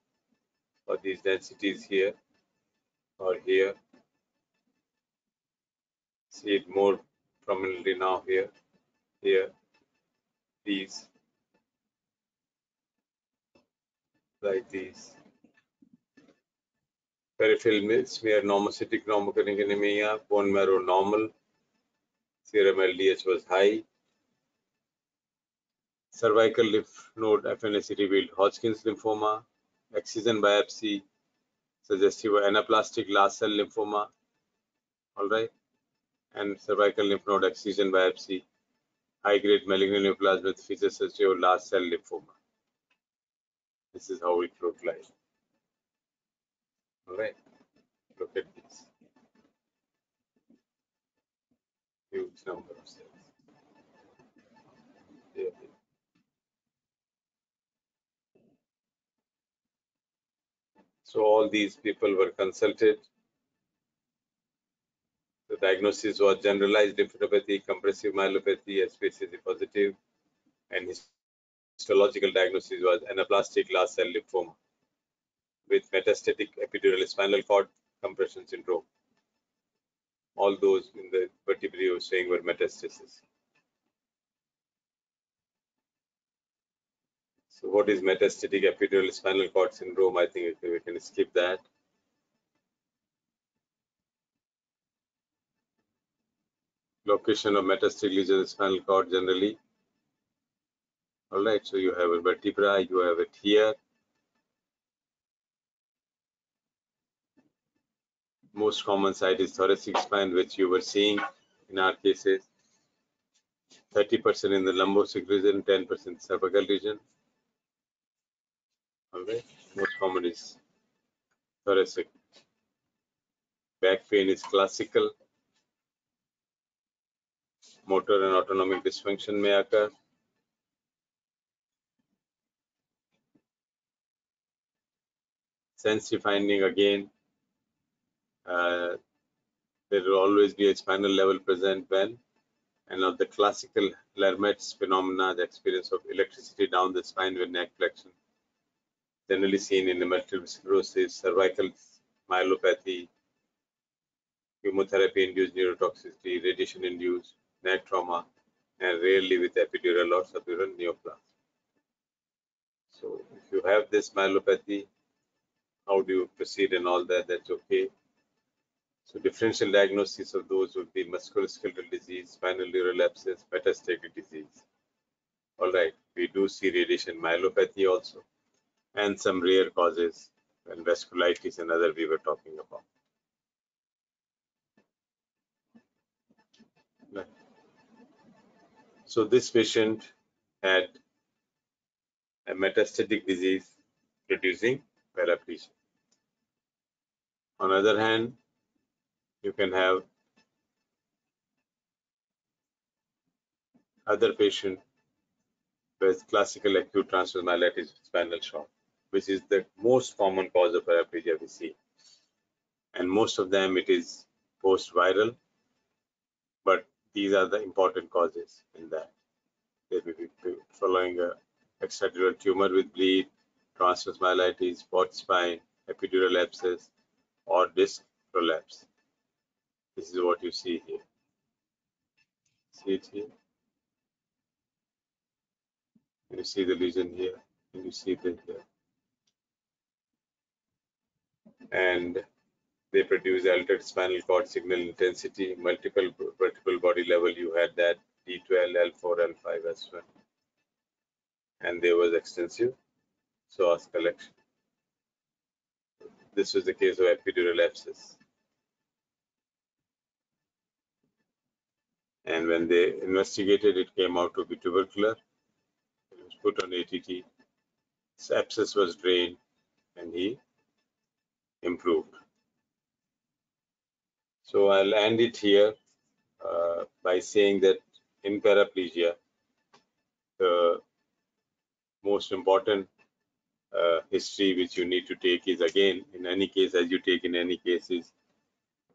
Speaker 1: or these densities here or here see it more prominently now here here these like these Peripheral smear normocytic normochromic anemia, bone marrow normal, serum LDH was high. Cervical lymph node FNAC revealed Hodgkin's lymphoma, excision biopsy, suggestive anaplastic large cell lymphoma. All right. And cervical lymph node excision biopsy, high grade malignant neoplasm with features suggestive of large cell lymphoma. This is how it looked like. All right. Look at this. Huge number of cells. So all these people were consulted. The diagnosis was generalized lymphadenopathy, compressive myelopathy, SPCC positive, and histological diagnosis was anaplastic large cell lymphoma with metastatic epidural spinal cord compression syndrome. All those in the vertebrae you were saying were metastasis. So what is metastatic epidural spinal cord syndrome? I think we can skip that. Location of metastatic lesion spinal cord generally. All right, so you have a vertebra, you have it here. Most common site is thoracic spine, which you were seeing in our cases. 30% in the lumbosacral region, 10% cervical region. Right, most common is thoracic. Back pain is classical. Motor and autonomic dysfunction may occur. Sensory finding again, uh, there will always be a spinal level present when and of the classical Lhermitte's phenomena, the experience of electricity down the spine with neck flexion generally seen in multiple sclerosis, cervical myelopathy, chemotherapy-induced neurotoxicity, radiation-induced neck trauma, and rarely with epidural or subdural neoplasm. So if you have this myelopathy, how do you proceed and all that, that's okay. So differential diagnosis of those would be musculoskeletal disease, spinal neural abscess, metastatic disease. All right, we do see radiation myelopathy also and some rare causes and vasculitis and other we were talking about. So this patient had a metastatic disease producing paraplegia. On the other hand, you can have other patient with classical acute transverse myelitis spinal shock which is the most common cause of paraplegia we see. And most of them it is post-viral, but these are the important causes in that. They may be following a extradural tumor with bleed, transverse myelitis, spot spine, epidural abscess, or disc prolapse. This is what you see here. See it here. You see the lesion here, and you see it here. And they produce altered spinal cord signal intensity, multiple vertebral body level. You had that D12, L4, L5 as well. And there was extensive psoas collection. This was the case of epidural abscess. And when they investigated, it came out to be tubercular. It was put on ATT. Abscess was drained, and he improved. So I'll end it here uh, by saying that in paraplegia, the most important uh, history which you need to take is again, in any case, as you take in any case, is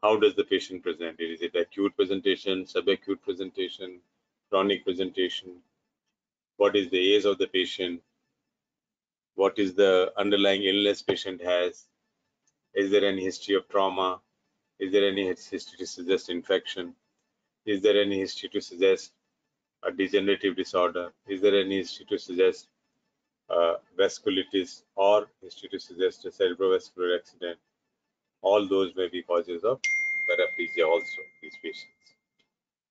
Speaker 1: how does the patient present? Is it acute presentation, subacute presentation, chronic presentation? What is the age of the patient? What is the underlying illness patient has? Is there any history of trauma? Is there any history to suggest infection? Is there any history to suggest a degenerative disorder? Is there any history to suggest uh, vasculitis or history to suggest a cerebrovascular accident? all those may be causes of paraplegia also, these patients.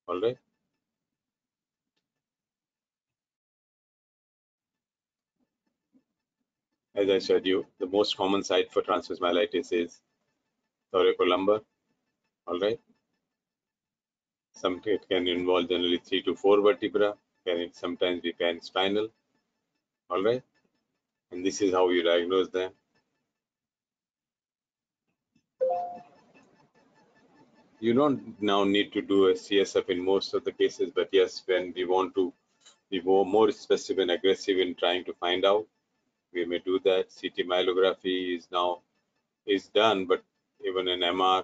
Speaker 1: All right. As I showed you, the most common site for transverse myelitis is thoracolumbar. All right. Some it can involve generally three to four vertebra. Can it sometimes be pan spinal? All right. And this is how you diagnose them. You don't now need to do a CSF in most of the cases, but yes, when we want to be more, more specific and aggressive in trying to find out, we may do that. CT myelography is now is done, but even an MR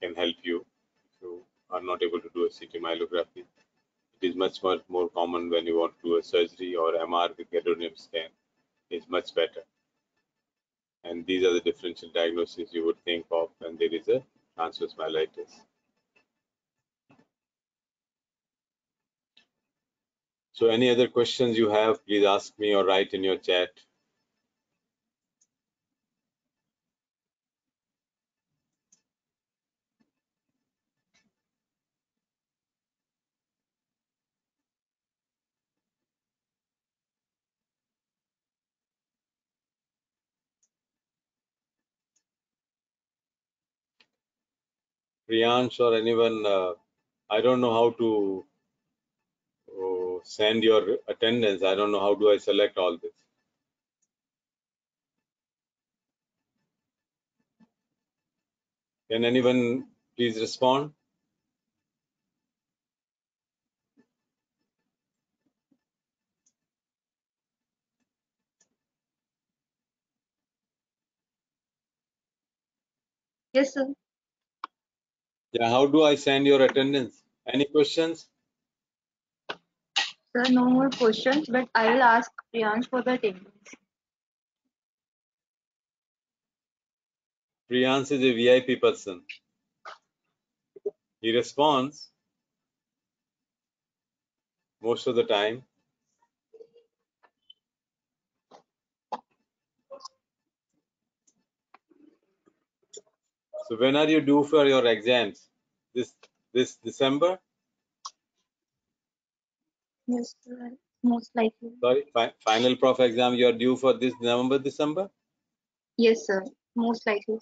Speaker 1: can help you if you are not able to do a CT myelography. It is much much more common when you want to do a surgery or MR with gadolinium scan is much better. And these are the differential diagnoses you would think of when there is a transverse myelitis. So any other questions you have, please ask me or write in your chat. Priyansh or anyone, uh, I don't know how to uh, send your attendance. I don't know how do I select all this. Can anyone please respond?
Speaker 2: Yes, sir.
Speaker 1: Yeah, how do I send your attendance? Any questions?
Speaker 2: Sir, no more questions, but I will ask Priyansh for the attendance.
Speaker 1: Priyansh is a VIP person. He responds most of the time. So when are you due for your exams? This this December?
Speaker 2: Yes, sir. Most likely.
Speaker 1: Sorry, fi final prof exam you are due for this November, December?
Speaker 2: Yes, sir. Most likely.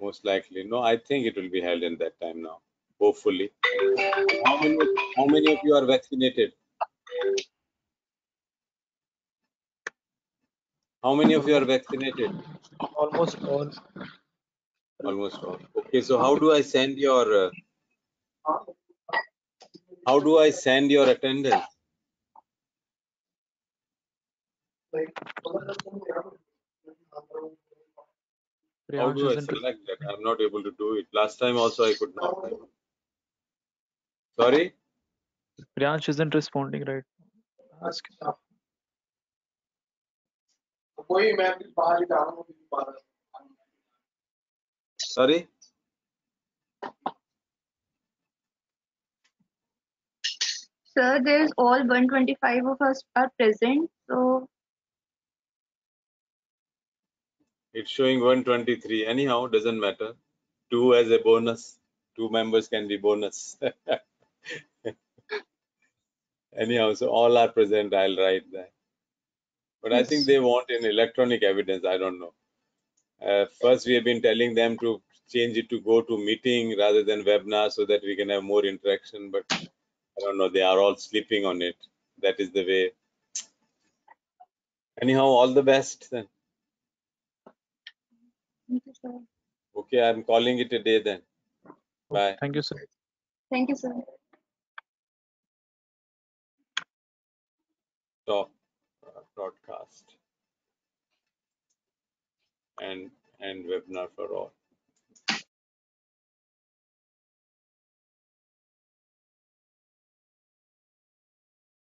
Speaker 1: Most likely. No, I think it will be held in that time now. Hopefully. How many how many of you are vaccinated? How many of you are vaccinated?
Speaker 4: Almost all.
Speaker 1: Almost all. Okay, so how do I send your uh, how do I send your attendance?
Speaker 3: Like,
Speaker 1: How do I select that? I'm not able to do it. Last time also I could not. Sorry?
Speaker 4: Priyansh isn't responding right. Ask him.
Speaker 1: Sorry?
Speaker 2: Sir, there's all 125 of us are present, so
Speaker 1: It's showing 123. Anyhow, doesn't matter. Two as a bonus. Two members can be bonus. Anyhow, so all are present. I'll write that. But I think they want an electronic evidence. I don't know. Uh, first, we have been telling them to change it to go to meeting rather than webinar so that we can have more interaction. But I don't know. They are all sleeping on it. That is the way. Anyhow, all the best then.
Speaker 2: thank you, sir.
Speaker 1: Okay, I'm calling it a day then. Bye.
Speaker 4: Thank you, sir.
Speaker 2: Thank you, sir.
Speaker 1: Stop uh, broadcast and and webinar for all.